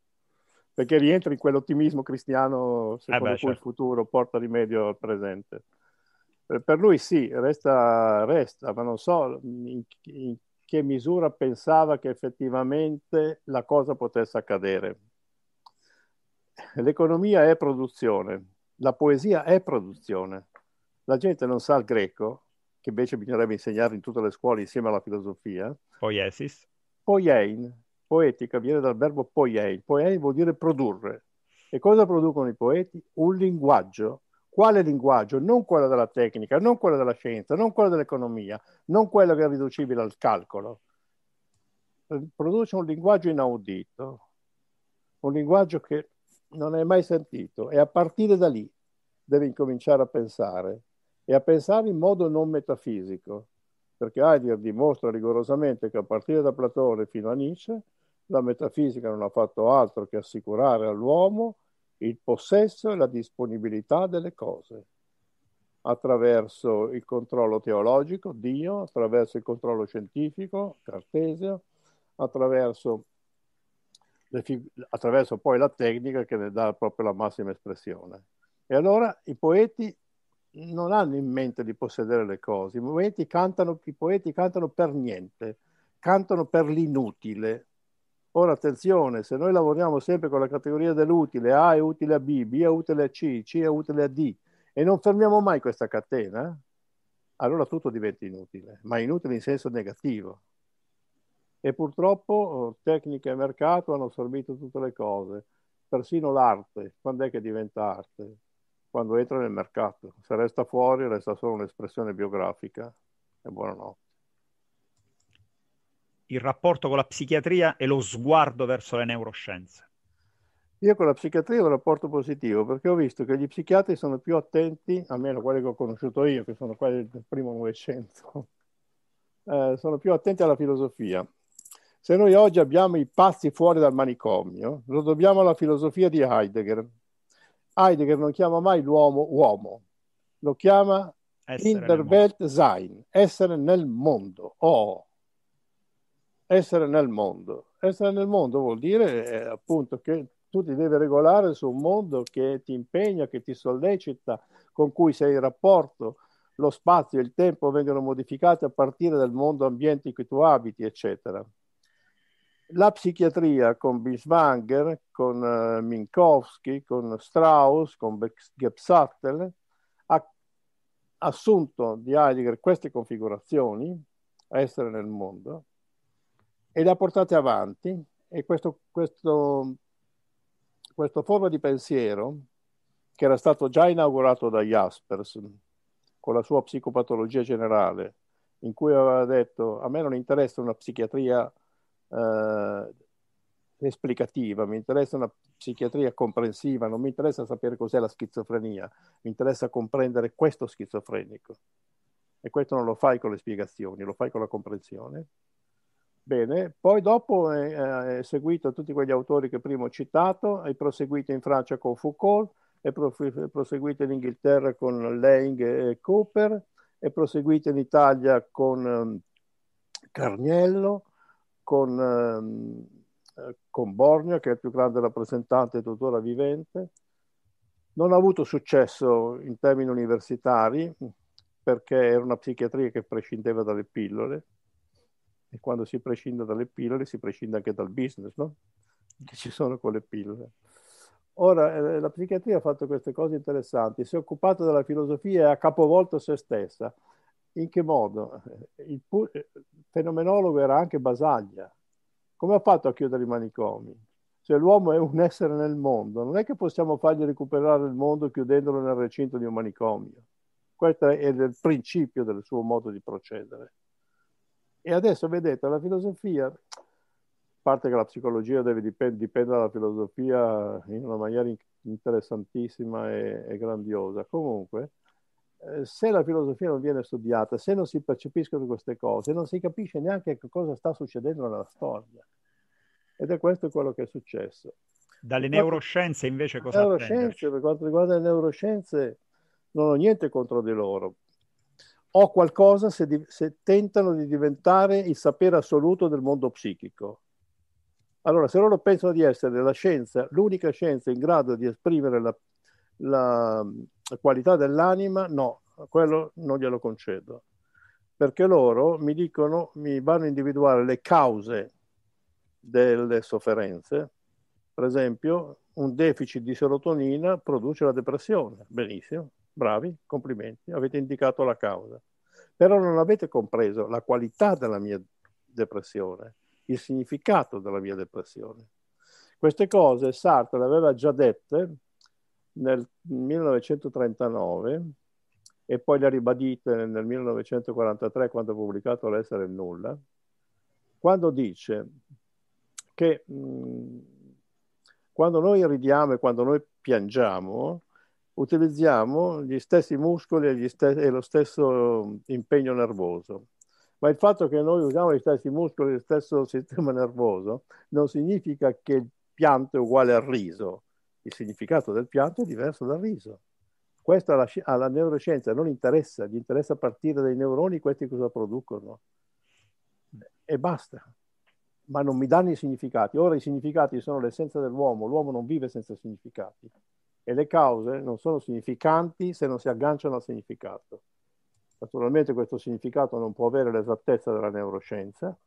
C: perché rientra in quell'ottimismo cristiano secondo eh beh, cui certo. il futuro porta rimedio al presente. Per lui sì, resta, resta ma non so in, in che misura pensava che effettivamente la cosa potesse accadere. L'economia è produzione, la poesia è produzione. La gente non sa il greco, che invece bisognerebbe insegnare in tutte le scuole insieme alla filosofia.
B: Poiesis.
C: Poiein, poetica, viene dal verbo poiein. Poiein vuol dire produrre. E cosa producono i poeti? Un linguaggio. Quale linguaggio? Non quello della tecnica, non quello della scienza, non quello dell'economia, non quello che è riducibile al calcolo. produce un linguaggio inaudito, un linguaggio che non hai mai sentito e a partire da lì devi incominciare a pensare e a pensare in modo non metafisico, perché Heidegger dimostra rigorosamente che a partire da Platone fino a Nietzsche la metafisica non ha fatto altro che assicurare all'uomo il possesso e la disponibilità delle cose attraverso il controllo teologico, Dio, attraverso il controllo scientifico, Cartesio, attraverso, fig- attraverso poi la tecnica che ne dà proprio la massima espressione. E allora i poeti non hanno in mente di possedere le cose, i poeti cantano, i poeti cantano per niente, cantano per l'inutile. Ora attenzione, se noi lavoriamo sempre con la categoria dell'utile, A è utile a B, B è utile a C, C è utile a D, e non fermiamo mai questa catena, allora tutto diventa inutile, ma inutile in senso negativo. E purtroppo oh, tecnica e mercato hanno assorbito tutte le cose, persino l'arte. Quando è che diventa arte? Quando entra nel mercato. Se resta fuori resta solo un'espressione biografica. E buonanotte.
B: Il rapporto con la psichiatria e lo sguardo verso le neuroscienze.
C: Io con la psichiatria ho un rapporto positivo perché ho visto che gli psichiatri sono più attenti, almeno quelli che ho conosciuto io, che sono quelli del primo Novecento, eh, sono più attenti alla filosofia. Se noi oggi abbiamo i pazzi fuori dal manicomio, lo dobbiamo alla filosofia di Heidegger. Heidegger non chiama mai l'uomo uomo, lo chiama in der Welt sein, essere nel mondo. Oh, essere nel mondo. Essere nel mondo vuol dire eh, appunto che tu ti devi regolare su un mondo che ti impegna, che ti sollecita, con cui sei in rapporto, lo spazio e il tempo vengono modificati a partire dal mondo ambiente in cui tu abiti, eccetera. La psichiatria con Biswanger, con uh, Minkowski, con Strauss, con Gebsattel, ha assunto di Heidegger queste configurazioni, essere nel mondo, e le ha portate avanti e questo, questo questa forma di pensiero, che era stato già inaugurato da Jaspers con la sua psicopatologia generale, in cui aveva detto a me non interessa una psichiatria eh, esplicativa, mi interessa una psichiatria comprensiva, non mi interessa sapere cos'è la schizofrenia, mi interessa comprendere questo schizofrenico. E questo non lo fai con le spiegazioni, lo fai con la comprensione. Bene, poi dopo è, è, seguito tutti quegli autori che prima ho citato, è proseguito in Francia con Foucault, è, proseguito in Inghilterra con Lang e Cooper, è proseguito in Italia con um, Carniello, con, um, con Borgna, che è il più grande rappresentante tuttora vivente. Non ha avuto successo in termini universitari perché era una psichiatria che prescindeva dalle pillole e quando si prescinde dalle pillole si prescinde anche dal business, no? Che ci sono con le pillole. Ora, eh, la psichiatria ha fatto queste cose interessanti, si è occupata della filosofia e ha capovolto se stessa. In che modo? Il, pu- il fenomenologo era anche Basaglia. Come ha fatto a chiudere i manicomi? Se l'uomo è un essere nel mondo, non è che possiamo fargli recuperare il mondo chiudendolo nel recinto di un manicomio. Questo è il principio del suo modo di procedere. E adesso vedete, la filosofia, a parte che la psicologia deve dipend- dipende dalla filosofia in una maniera interessantissima e, e grandiosa, comunque, eh, se la filosofia non viene studiata, se non si percepiscono queste cose, non si capisce neanche che cosa sta succedendo nella storia. Ed è questo quello che è successo.
B: Dalle neuroscienze invece cosa
C: neuroscienze, Per quanto riguarda le neuroscienze, non ho niente contro di loro, ho qualcosa se, di, se tentano di diventare il sapere assoluto del mondo psichico. Allora, se loro pensano di essere la scienza, l'unica scienza in grado di esprimere la, la, la qualità dell'anima, no, quello non glielo concedo. Perché loro mi dicono, mi vanno a individuare le cause delle sofferenze. Per esempio, un deficit di serotonina produce la depressione. Benissimo bravi, complimenti, avete indicato la causa. Però non avete compreso la qualità della mia depressione, il significato della mia depressione. Queste cose Sartre le aveva già dette nel 1939 e poi le ha ribadite nel 1943 quando ha pubblicato L'essere il nulla. quando dice che mh, mm, quando noi ridiamo e quando noi piangiamo, utilizziamo gli stessi muscoli e, gli st- e lo stesso impegno nervoso. Ma il fatto che noi usiamo gli stessi muscoli e lo stesso sistema nervoso non significa che il pianto è uguale al riso. Il significato del pianto è diverso dal riso. Questo alla, alla neuroscienza non interessa, gli interessa partire dai neuroni questi cosa producono. E basta. Ma non mi danno i significati. Ora i significati sono l'essenza dell'uomo, l'uomo non vive senza significati. E le cause non sono significanti se non si agganciano al significato. Naturalmente questo significato non può avere l'esattezza della neuroscienza,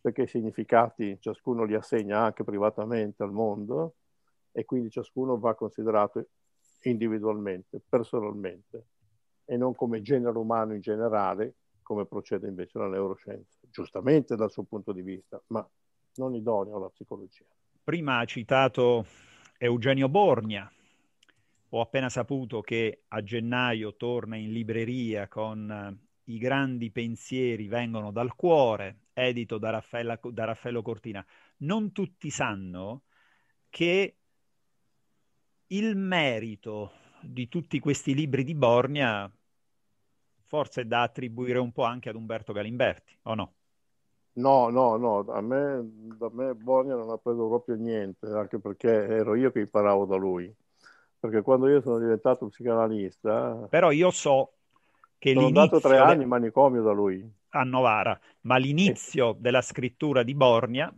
C: perché i significati ciascuno li assegna anche privatamente al mondo e quindi ciascuno va considerato individualmente, personalmente, e non come genere umano in generale, come procede invece la neuroscienza, giustamente dal suo punto di vista, ma non idoneo alla psicologia.
B: Prima ha citato Eugenio Borgna. Ho appena saputo che a gennaio torna in libreria con uh, I grandi pensieri vengono dal cuore, edito da, Raffaella, da Raffaello Cortina. Non tutti sanno che il merito di tutti questi libri di Borgna forse è da attribuire un po' anche ad Umberto Galimberti, o no?
C: No, no, no, a me, da me Borgna non ha preso proprio niente, anche perché ero io che imparavo da lui. Perché quando io sono diventato psicanalista...
B: Però io so che
C: sono
B: l'inizio...
C: andato tre anni in manicomio da lui.
B: A Novara, ma l'inizio della scrittura di Borgna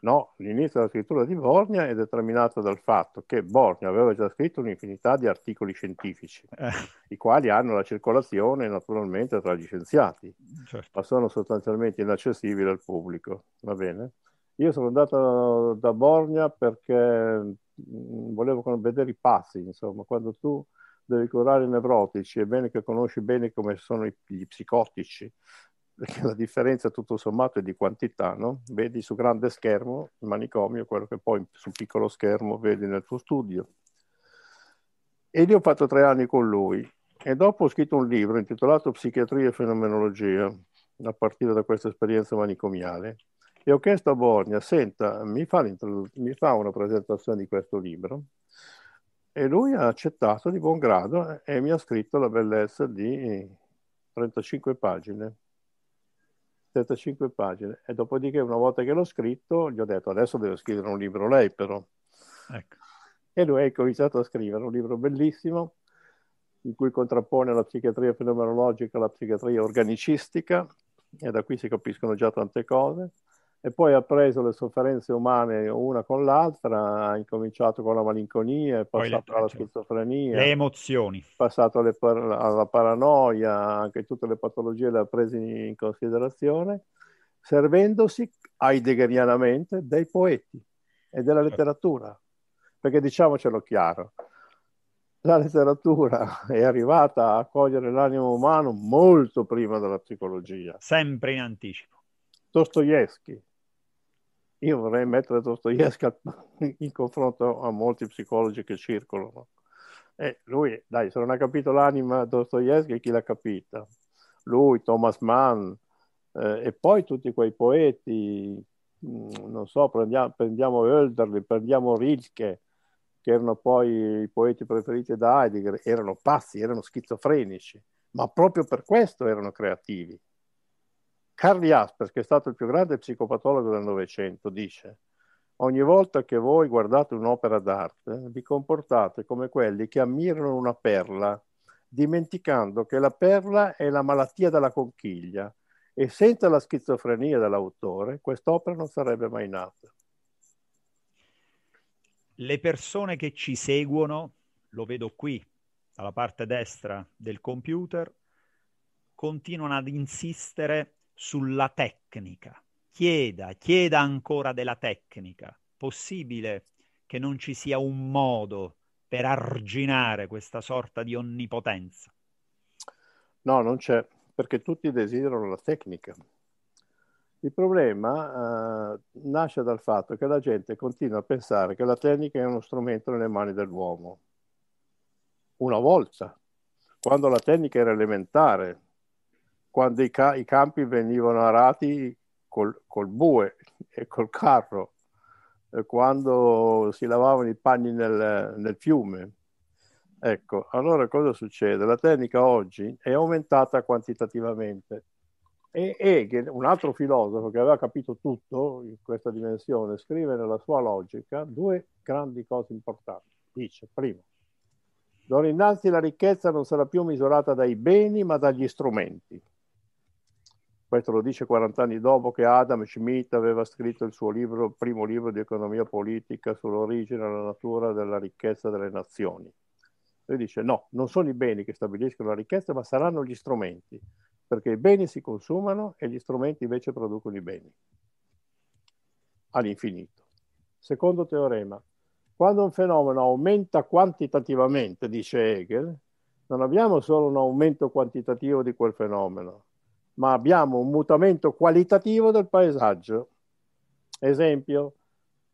C: No, l'inizio della scrittura di Borgna è determinato dal fatto che Borgna aveva già scritto un'infinità di articoli scientifici, eh. i quali hanno la circolazione naturalmente tra gli scienziati, certo. ma sono sostanzialmente inaccessibili al pubblico. Va bene? Io sono andato da Borgna perché mm, volevo vedere i passi, insomma, quando tu devi curare i nevrotici, è bene che conosci bene come sono gli psicotici, perché la differenza tutto sommato è di quantità, no? Vedi su grande schermo il manicomio, quello che poi sul piccolo schermo vedi nel tuo studio. E lì ho fatto tre anni con lui e dopo ho scritto un libro intitolato Psichiatria e Fenomenologia, a partire da questa esperienza manicomiale. E ho chiesto a Borgna, senta, mi fa, mi fa una presentazione di questo libro? E lui ha accettato di buon grado e mi ha scritto la bellezza di 35 pagine 75 pagine e dopodiché una volta che l'ho scritto gli ho detto adesso deve scrivere un libro lei però. Ecco. E lui ha cominciato a scrivere un libro bellissimo in cui contrappone la psichiatria fenomenologica alla psichiatria organicistica e da qui si capiscono già tante cose e poi ha preso le sofferenze umane una con l'altra, ha incominciato con la malinconia, è passato alla schizofrenia,
B: le emozioni,
C: passato alle, alla paranoia, anche tutte le patologie le ha prese in considerazione, servendosi heideggerianamente dei poeti e della certo. letteratura. Perché diciamocelo chiaro, la letteratura è arrivata a cogliere l'animo umano molto prima della psicologia.
B: Sempre in anticipo.
C: Dostoevsky, io vorrei mettere Dostoevsky in confronto a molti psicologi che circolano. E lui, dai, se non ha capito l'anima Dostoevsky, chi l'ha capita? Lui, Thomas Mann, eh, e poi tutti quei poeti, mh, mm, non so, prendiamo, prendiamo Hölderlin, prendiamo Rilke, che erano poi i poeti preferiti da Heidegger, erano pazzi, erano schizofrenici, ma proprio per questo erano creativi. Carl Jaspers, che è stato il più grande psicopatologo del Novecento, dice ogni volta che voi guardate un'opera d'arte vi comportate come quelli che ammirano una perla, dimenticando che la perla è la malattia della conchiglia e senza la schizofrenia dell'autore quest'opera non sarebbe mai nata.
B: Le persone che ci seguono, lo vedo qui, alla parte destra del computer, continuano ad insistere sulla tecnica. Chieda, chieda ancora della tecnica. Possibile che non ci sia un modo per arginare questa sorta di onnipotenza?
C: No, non c'è, perché tutti desiderano la tecnica. Il problema eh, nasce dal fatto che la gente continua a pensare che la tecnica è uno strumento nelle mani dell'uomo. Una volta, quando la tecnica era elementare, quando i, ca- i campi venivano arati col, col bue e col carro eh, quando si lavavano i panni nel, nel fiume. Ecco, allora cosa succede? La tecnica oggi è aumentata quantitativamente e Hegel, un altro filosofo che aveva capito tutto in questa dimensione, scrive nella sua logica due grandi cose importanti. Dice, primo, d'ora innanzi la ricchezza non sarà più misurata dai beni ma dagli strumenti. Questo lo dice 40 anni dopo che Adam Schmidt aveva scritto il suo libro, primo libro di economia politica sull'origine e la natura della ricchezza delle nazioni. Lui dice no, non sono i beni che stabiliscono la ricchezza, ma saranno gli strumenti, perché i beni si consumano e gli strumenti invece producono i beni all'infinito. Secondo teorema, quando un fenomeno aumenta quantitativamente, dice Hegel, non abbiamo solo un aumento quantitativo di quel fenomeno, ma abbiamo un mutamento qualitativo del paesaggio. Esempio,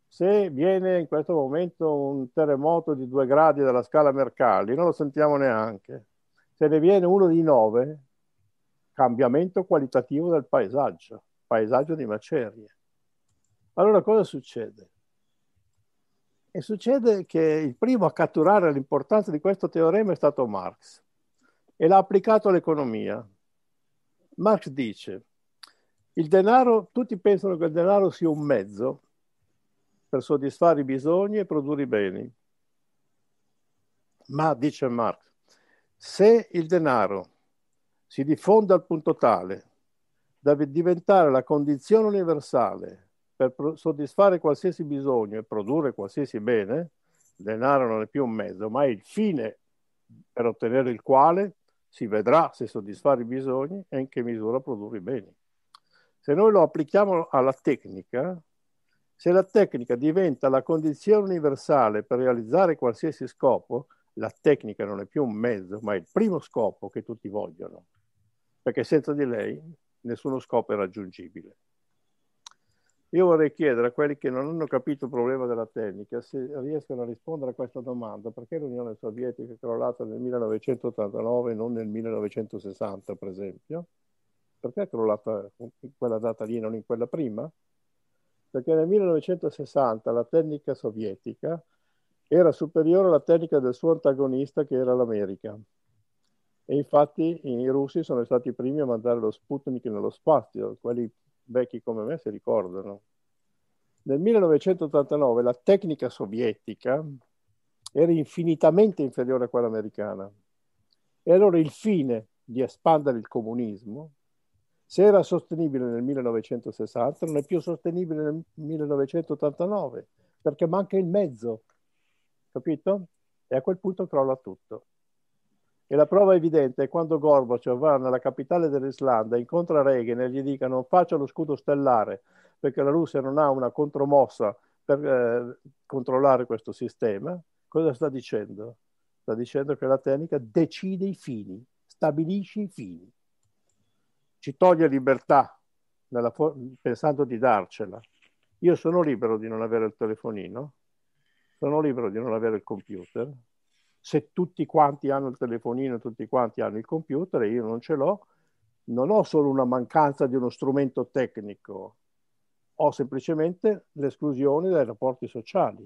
C: se viene in questo momento un terremoto di due gradi della scala Mercalli, non lo sentiamo neanche. Se ne viene uno di nove, cambiamento qualitativo del paesaggio, paesaggio di macerie. Allora cosa succede? E succede che il primo a catturare l'importanza di questo teorema è stato Marx e l'ha applicato all'economia. Marx dice, il denaro, tutti pensano che il denaro sia un mezzo per soddisfare i bisogni e produrre i beni. Ma, dice Marx, se il denaro si diffonde al punto tale da diventare la condizione universale per soddisfare qualsiasi bisogno e produrre qualsiasi bene, il denaro non è più un mezzo, ma è il fine per ottenere il quale si vedrà se soddisfare i bisogni e in che misura produrre i beni. Se noi lo applichiamo alla tecnica, se la tecnica diventa la condizione universale per realizzare qualsiasi scopo, la tecnica non è più un mezzo, ma è il primo scopo che tutti vogliono, perché senza di lei nessuno scopo è raggiungibile. Io vorrei chiedere a quelli che non hanno capito il problema della tecnica se riescono a rispondere a questa domanda, perché l'Unione Sovietica è crollata nel 1989 e non nel 1960, per esempio? Perché è crollata in quella data lì e non in quella prima? Perché nel 1960 la tecnica sovietica era superiore alla tecnica del suo antagonista che era l'America. E infatti i russi sono stati i primi a mandare lo Sputnik nello spazio, quelli vecchi come me si ricordano. Nel 1989 la tecnica sovietica era infinitamente inferiore a quella americana. E allora il fine di espandere il comunismo, se era sostenibile nel 1960, non è più sostenibile nel 1989, perché manca il mezzo, capito? E a quel punto crolla tutto. E la prova evidente è quando Gorbaciov va nella capitale dell'Islanda, incontra Reagan e gli dica non faccia lo scudo stellare perché la Russia non ha una contromossa per eh, controllare questo sistema. Cosa sta dicendo? Sta dicendo che la tecnica decide i fini, stabilisce i fini. Ci toglie libertà for- pensando di darcela. Io sono libero di non avere il telefonino, sono libero di non avere il computer, se tutti quanti hanno il telefonino, tutti quanti hanno il computer e io non ce l'ho, non ho solo una mancanza di uno strumento tecnico, ho semplicemente l'esclusione dai rapporti sociali.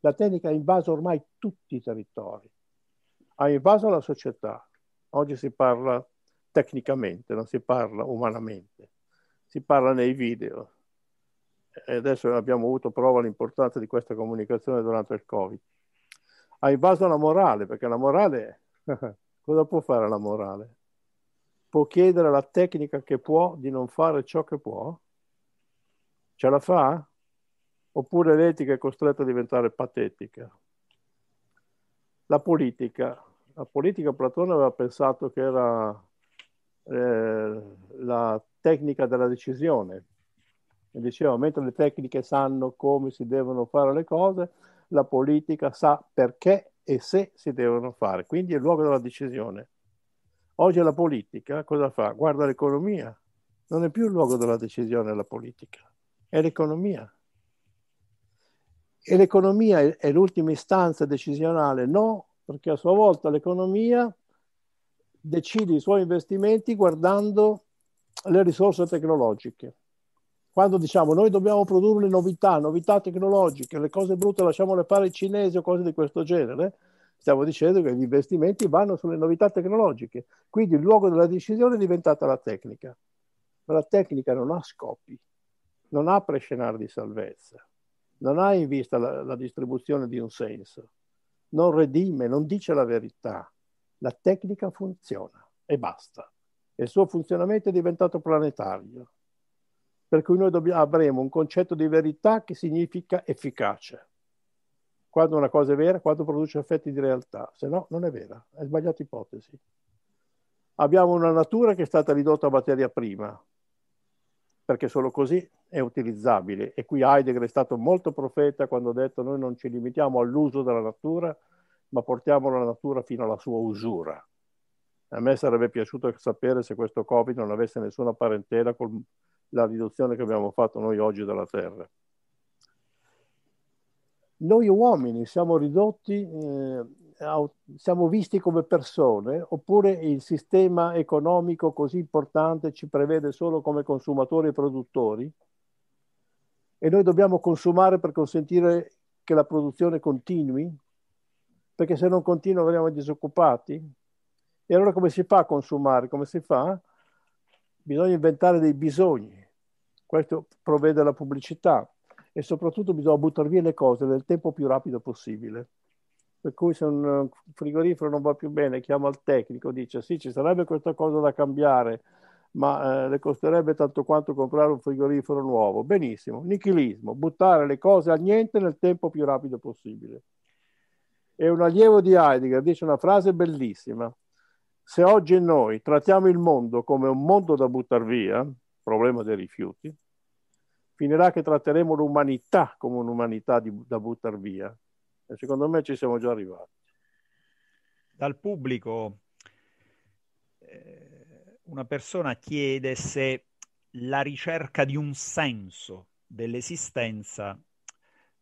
C: La tecnica ha invaso ormai tutti i territori, ha invaso la società. Oggi si parla tecnicamente, non si parla umanamente, si parla nei video. E adesso abbiamo avuto prova dell'importanza di questa comunicazione durante il Covid ha invaso la morale, perché la morale, cosa può fare la morale? Può chiedere alla tecnica che può di non fare ciò che può? Ce la fa? Oppure l'etica è costretta a diventare patetica? La politica. La politica Platone aveva pensato che era eh, la tecnica della decisione. E diceva, mentre le tecniche sanno come si devono fare le cose, la politica sa perché e se si devono fare, quindi è il luogo della decisione. Oggi la politica cosa fa? Guarda l'economia, non è più il luogo della decisione la politica, è l'economia. E l'economia è, l'ultima istanza decisionale? No, perché a sua volta l'economia decide i suoi investimenti guardando le risorse tecnologiche. Quando diciamo noi dobbiamo produrre novità, novità tecnologiche, le cose brutte lasciamole fare i cinesi o cose di questo genere, stiamo dicendo che gli investimenti vanno sulle novità tecnologiche. Quindi il luogo della decisione è diventata la tecnica. Ma la tecnica non ha scopi, non ha prescenari di salvezza, non ha in vista la, la distribuzione di un senso, non redime, non dice la verità. La tecnica funziona e basta. Il suo funzionamento è diventato planetario. Per cui noi dobbiamo, avremo un concetto di verità che significa efficacia. Quando una cosa è vera, quando produce effetti di realtà, se no non è vera, è sbagliata ipotesi. Abbiamo una natura che è stata ridotta a materia prima, perché solo così è utilizzabile. E qui Heidegger è stato molto profeta quando ha detto noi non ci limitiamo all'uso della natura, ma portiamo la natura fino alla sua usura. A me sarebbe piaciuto sapere se questo Covid non avesse nessuna parentela con la riduzione che abbiamo fatto noi oggi della Terra. Noi uomini siamo ridotti eh, siamo visti come persone oppure il sistema economico così importante ci prevede solo come consumatori e produttori e noi dobbiamo consumare per consentire che la produzione continui perché se non continua veniamo disoccupati e allora come si fa a consumare? Come si fa? Bisogna inventare dei bisogni questo provvede la pubblicità e soprattutto bisogna buttare via le cose nel tempo più rapido possibile per cui se un frigorifero non va più bene chiama il tecnico, dice sì ci sarebbe questa cosa da cambiare, ma eh, le costerebbe tanto quanto comprare un frigorifero nuovo. Benissimo, nichilismo, buttare le cose a niente nel tempo più rapido possibile. E un allievo di Heidegger dice una frase bellissima. Se oggi noi trattiamo il mondo come un mondo da buttare via, problema dei rifiuti, finirà che tratteremo l'umanità come un'umanità di, da buttare via e secondo me ci siamo già arrivati.
B: Dal pubblico eh, una persona chiede se la ricerca di un senso dell'esistenza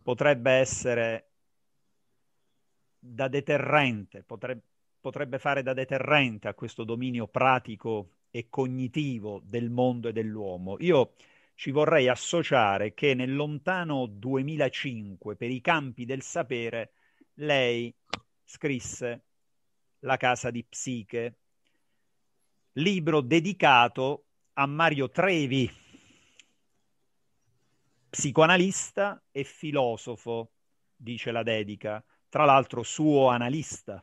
B: potrebbe essere da deterrente, potrebbe, potrebbe fare da deterrente a questo dominio pratico e cognitivo del mondo e dell'uomo. Io ci vorrei associare che nel lontano 2005, per i campi del sapere, lei scrisse La casa di Psiche, libro dedicato a Mario Trevi, psicoanalista e filosofo, dice la dedica, tra l'altro suo analista.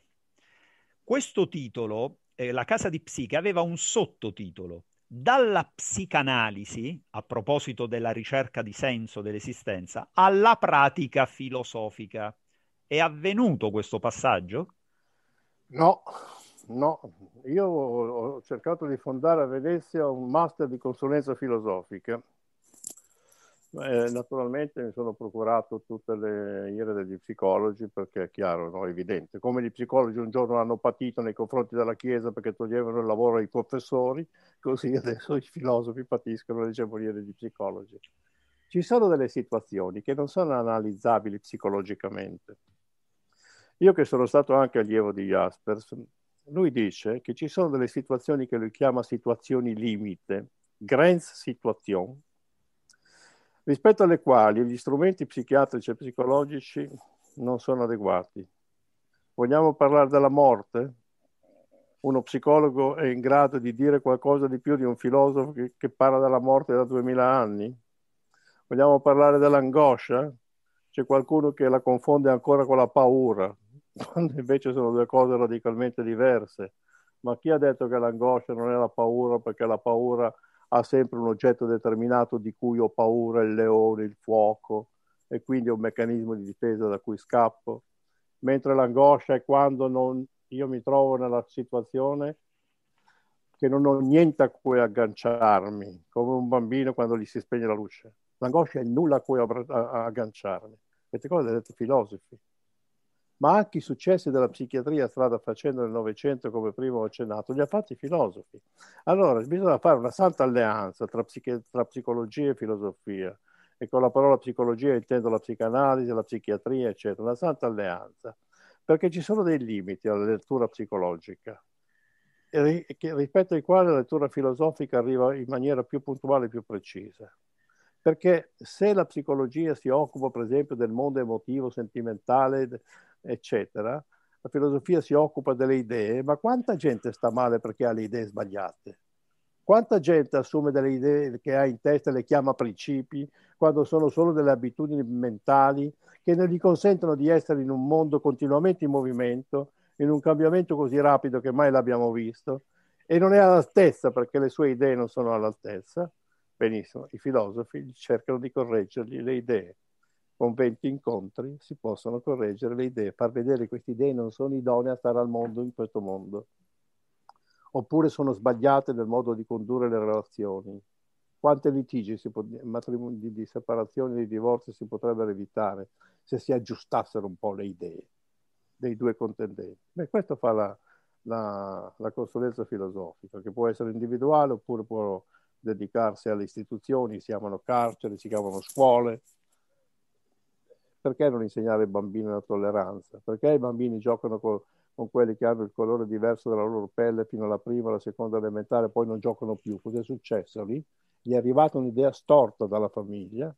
B: Questo titolo, eh, La casa di Psiche, aveva un sottotitolo, dalla psicanalisi, a proposito della ricerca di senso dell'esistenza, alla pratica filosofica. È avvenuto questo passaggio?
C: No, no. Io ho cercato di fondare a Venezia un master di consulenza filosofica eh, naturalmente mi sono procurato tutte le ire degli psicologi perché è chiaro, no? evidente. Come gli psicologi un giorno hanno patito nei confronti della Chiesa perché toglievano il lavoro ai professori, così adesso i filosofi patiscono le egemonie degli psicologi. Ci sono delle situazioni che non sono analizzabili psicologicamente. Io che sono stato anche allievo di Jaspers, lui dice che ci sono delle situazioni che lui chiama situazioni limite, Grenzsituation, rispetto alle quali gli strumenti psichiatrici e psicologici non sono adeguati. Vogliamo parlare della morte? Uno psicologo è in grado di dire qualcosa di più di un filosofo che, che parla della morte da duemila anni? Vogliamo parlare dell'angoscia? C'è qualcuno che la confonde ancora con la paura, quando invece sono due cose radicalmente diverse. Ma chi ha detto che l'angoscia non è la paura perché la paura ha sempre un oggetto determinato di cui ho paura, il leone, il fuoco, e quindi è un meccanismo di difesa da cui scappo, mentre l'angoscia è quando non, io mi trovo nella situazione che non ho niente a cui agganciarmi, come un bambino quando gli si spegne la luce. L'angoscia è nulla a cui agganciarmi. Queste cose le hanno detto filosofi ma anche i successi della psichiatria strada facendo nel Novecento, come prima ho accennato, li ha fatti i filosofi. Allora bisogna fare una santa alleanza tra, psichi- tra psicologia e filosofia. E con la parola psicologia intendo la psicanalisi, la psichiatria, eccetera, una santa alleanza, perché ci sono dei limiti alla lettura psicologica, rispetto ai quali la lettura filosofica arriva in maniera più puntuale e più precisa. Perché se la psicologia si occupa, per esempio, del mondo emotivo, sentimentale, eccetera, la filosofia si occupa delle idee, ma quanta gente sta male perché ha le idee sbagliate? Quanta gente assume delle idee che ha in testa e le chiama principi, quando sono solo delle abitudini mentali che non gli consentono di essere in un mondo continuamente in movimento, in un cambiamento così rapido che mai l'abbiamo visto, e non è all'altezza perché le sue idee non sono all'altezza. Benissimo, i filosofi cercano di correggergli le idee. Con 20 incontri si possono correggere le idee, far vedere che queste idee non sono idonee a stare al mondo in questo mondo oppure sono sbagliate nel modo di condurre le relazioni. Quante litigi si può, matrimoni di, di separazione, di divorzio si potrebbero evitare se si aggiustassero un po' le idee dei due contendenti. Beh, questo fa la, la, la consulenza filosofica, che può essere individuale oppure può dedicarsi alle istituzioni, si chiamano carceri, si chiamano scuole. Perché non insegnare ai bambini la tolleranza? Perché i bambini giocano con con quelli che hanno il colore diverso della loro pelle fino alla prima, alla seconda elementare, poi non giocano più. Cos'è successo lì? Gli è arrivata un'idea storta dalla famiglia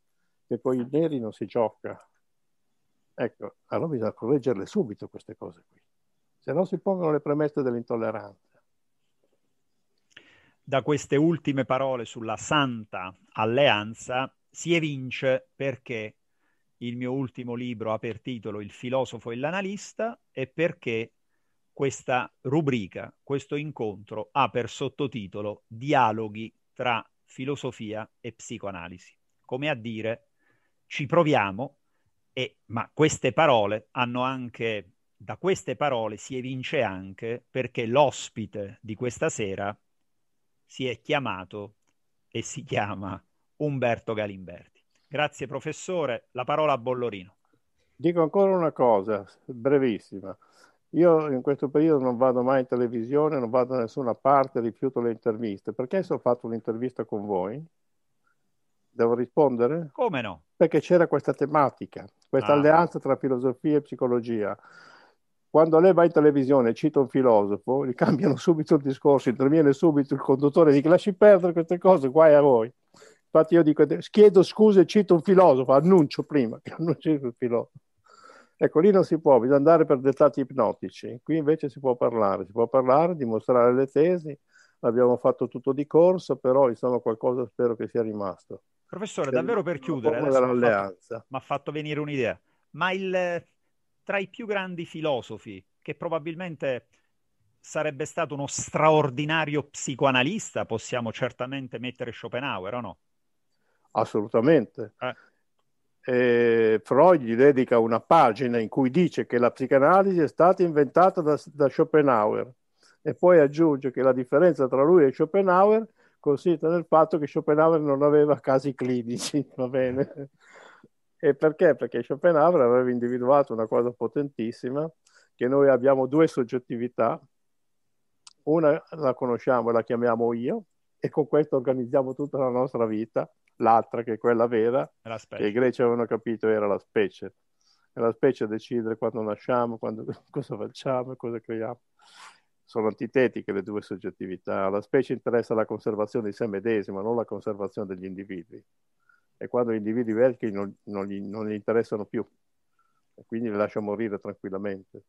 C: che con i neri non si gioca. Ecco, allora bisogna correggerle subito queste cose qui, se no si pongono le premesse dell'intolleranza.
B: Da queste ultime parole sulla santa alleanza si evince perché il mio ultimo libro ha per titolo Il filosofo e l'analista e perché questa rubrica, questo incontro ha per sottotitolo Dialoghi tra filosofia e psicoanalisi. Come a dire, ci proviamo, e, ma queste parole hanno anche, da queste parole si evince anche perché l'ospite di questa sera si è chiamato e si chiama Umberto Galimberti. Grazie professore, la parola a Bollorino.
C: Dico ancora una cosa, brevissima. Io in questo periodo non vado mai in televisione, non vado da nessuna parte, rifiuto le interviste. Perché se ho fatto un'intervista con voi? Devo rispondere?
B: Come no?
C: Perché c'era questa tematica, questa ah. alleanza tra filosofia e psicologia. Quando lei va in televisione e cita un filosofo, gli cambiano subito il discorso, interviene subito il conduttore dice lasci perdere queste cose, guai a voi. Infatti io dico, chiedo scuse cito un filosofo, annuncio prima che annuncio il filosofo. Ecco, lì non si può, bisogna andare per dettati ipnotici. Qui invece si può parlare, si può parlare, dimostrare le tesi. Abbiamo fatto tutto di corso, però insomma qualcosa spero che sia rimasto.
B: Professore, davvero per chiudere, mi ha fatto, fatto venire un'idea. Ma il, tra i più grandi filosofi, che probabilmente sarebbe stato uno straordinario psicoanalista, possiamo certamente mettere Schopenhauer, o no?
C: Assolutamente. Eh eh, Freud gli dedica una pagina in cui dice che la psicanalisi è stata inventata da, da, Schopenhauer e poi aggiunge che la differenza tra lui e Schopenhauer consiste nel fatto che Schopenhauer non aveva casi clinici, va bene? E perché? Perché Schopenhauer aveva individuato una cosa potentissima, che noi abbiamo due soggettività, una la conosciamo e la chiamiamo io, e con questo organizziamo tutta la nostra vita, l'altra che è quella vera, che i greci avevano capito era la specie. E la specie decide quando nasciamo, quando, cosa facciamo e cosa creiamo. Sono antitetiche le due soggettività. La specie interessa la conservazione di sé medesima, non la conservazione degli individui. E quando gli individui vecchi non, non, gli, non gli interessano più, e quindi li lascia morire tranquillamente.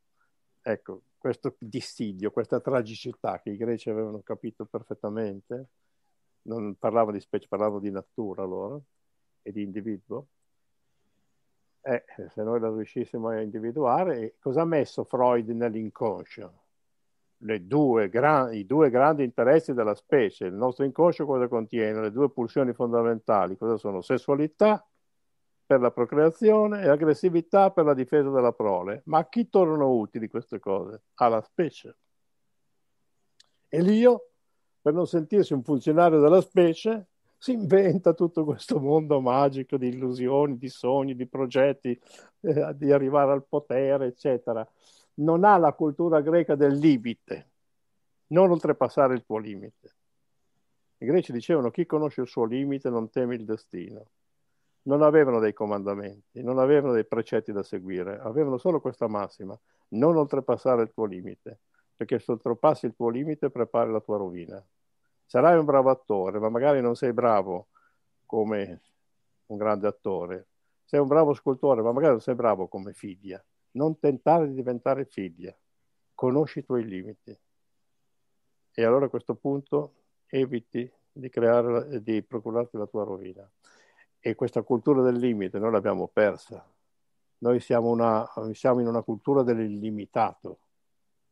C: Ecco, questo dissidio, questa tragicità che i greci avevano capito perfettamente, non parlavo di specie, parlavo di natura loro e di individuo. Eh, se noi la riuscissimo a individuare, cosa ha messo Freud nell'inconscio? Due gran, I due grandi interessi della specie. Il nostro inconscio cosa contiene? Le due pulsioni fondamentali. Cosa sono? Sessualità per la procreazione e aggressività per la difesa della prole. Ma a chi tornano utili queste cose? Alla specie. E l'io per non sentirsi un funzionario della specie, si inventa tutto questo mondo magico di illusioni, di sogni, di progetti, eh, di arrivare al potere, eccetera. Non ha la cultura greca del limite, non oltrepassare il tuo limite. I greci dicevano chi conosce il suo limite non teme il destino. Non avevano dei comandamenti, non avevano dei precetti da seguire, avevano solo questa massima, non oltrepassare il tuo limite, perché se oltrepassi il tuo limite prepari la tua rovina sarai un bravo attore, ma magari non sei bravo come un grande attore, sei un bravo scultore, ma magari non sei bravo come figlia. Non tentare di diventare figlia, conosci i tuoi limiti. E allora a questo punto eviti di, creare, di procurarti la tua rovina. E questa cultura del limite noi l'abbiamo persa. Noi siamo, una, siamo in una cultura dell'illimitato.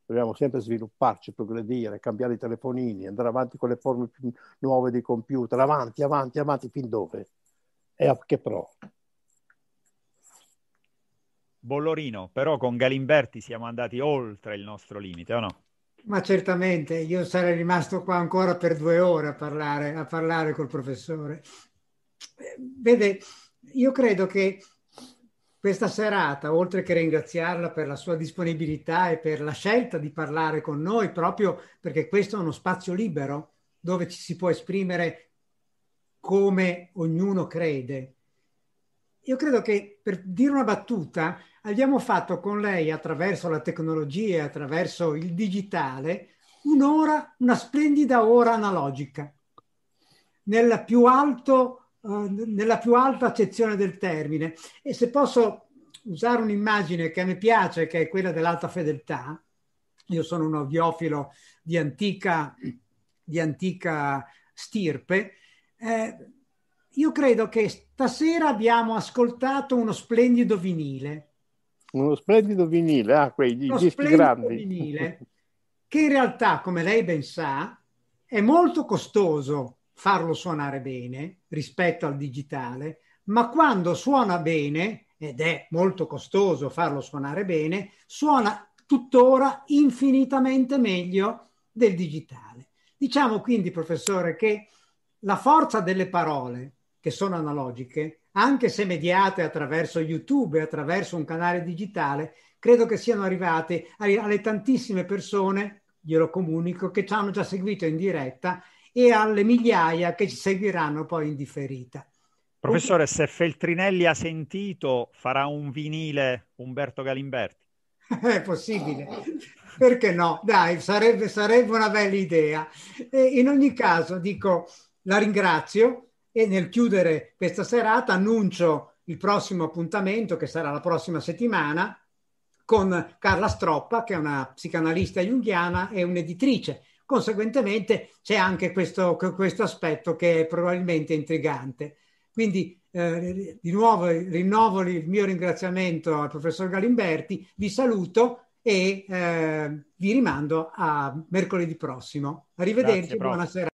C: Dobbiamo sempre svilupparci, progredire, cambiare i telefonini, andare avanti con le forme più nuove di computer, avanti, avanti, avanti, fin dove? E a che pro?
B: Bollorino, però con Galimberti siamo andati oltre il nostro limite, o no?
A: Ma certamente, io sarei rimasto qua ancora per due ore a parlare, a parlare col professore. Vede, io credo che questa serata, oltre che ringraziarla per la sua disponibilità e per la scelta di parlare con noi, proprio perché questo è uno spazio libero dove ci si può esprimere come ognuno crede. Io credo che, per dire una battuta, abbiamo fatto con lei, attraverso la tecnologia, attraverso il digitale, un'ora, una splendida ora analogica, nella più, alto, nella più alta accezione del termine. E se posso usare un'immagine che a me piace, che è quella dell'alta fedeltà, io sono un audiofilo di antica, di antica stirpe, eh, io credo che stasera abbiamo ascoltato uno splendido vinile
C: uno splendido vinile, ah, quei dischi grandi. vinile,
A: che in realtà, come lei ben sa, è molto costoso farlo suonare bene rispetto al digitale, ma quando suona bene, ed è molto costoso farlo suonare bene, suona tuttora infinitamente meglio del digitale. Diciamo quindi, professore, che la forza delle parole, che sono analogiche, anche se mediate attraverso YouTube e attraverso un canale digitale, credo che siano arrivate alle tantissime persone, glielo comunico, che ci hanno già seguito in diretta e alle migliaia che ci seguiranno poi in differita.
B: Professore, se Feltrinelli ha sentito, farà un vinile Umberto Galimberti.
A: È possibile. Perché no? Dai, sarebbe, sarebbe una bella idea. E in ogni caso, dico, la ringrazio e nel chiudere questa serata annuncio il prossimo appuntamento che sarà la prossima settimana con Carla Stroppa, che è una psicanalista junghiana e un'editrice. Conseguentemente c'è anche questo, questo aspetto che è probabilmente intrigante. Quindi eh, di nuovo rinnovo il mio ringraziamento al professor Galimberti, vi saluto e eh, vi rimando a mercoledì prossimo. Arrivederci, Grazie, buonasera.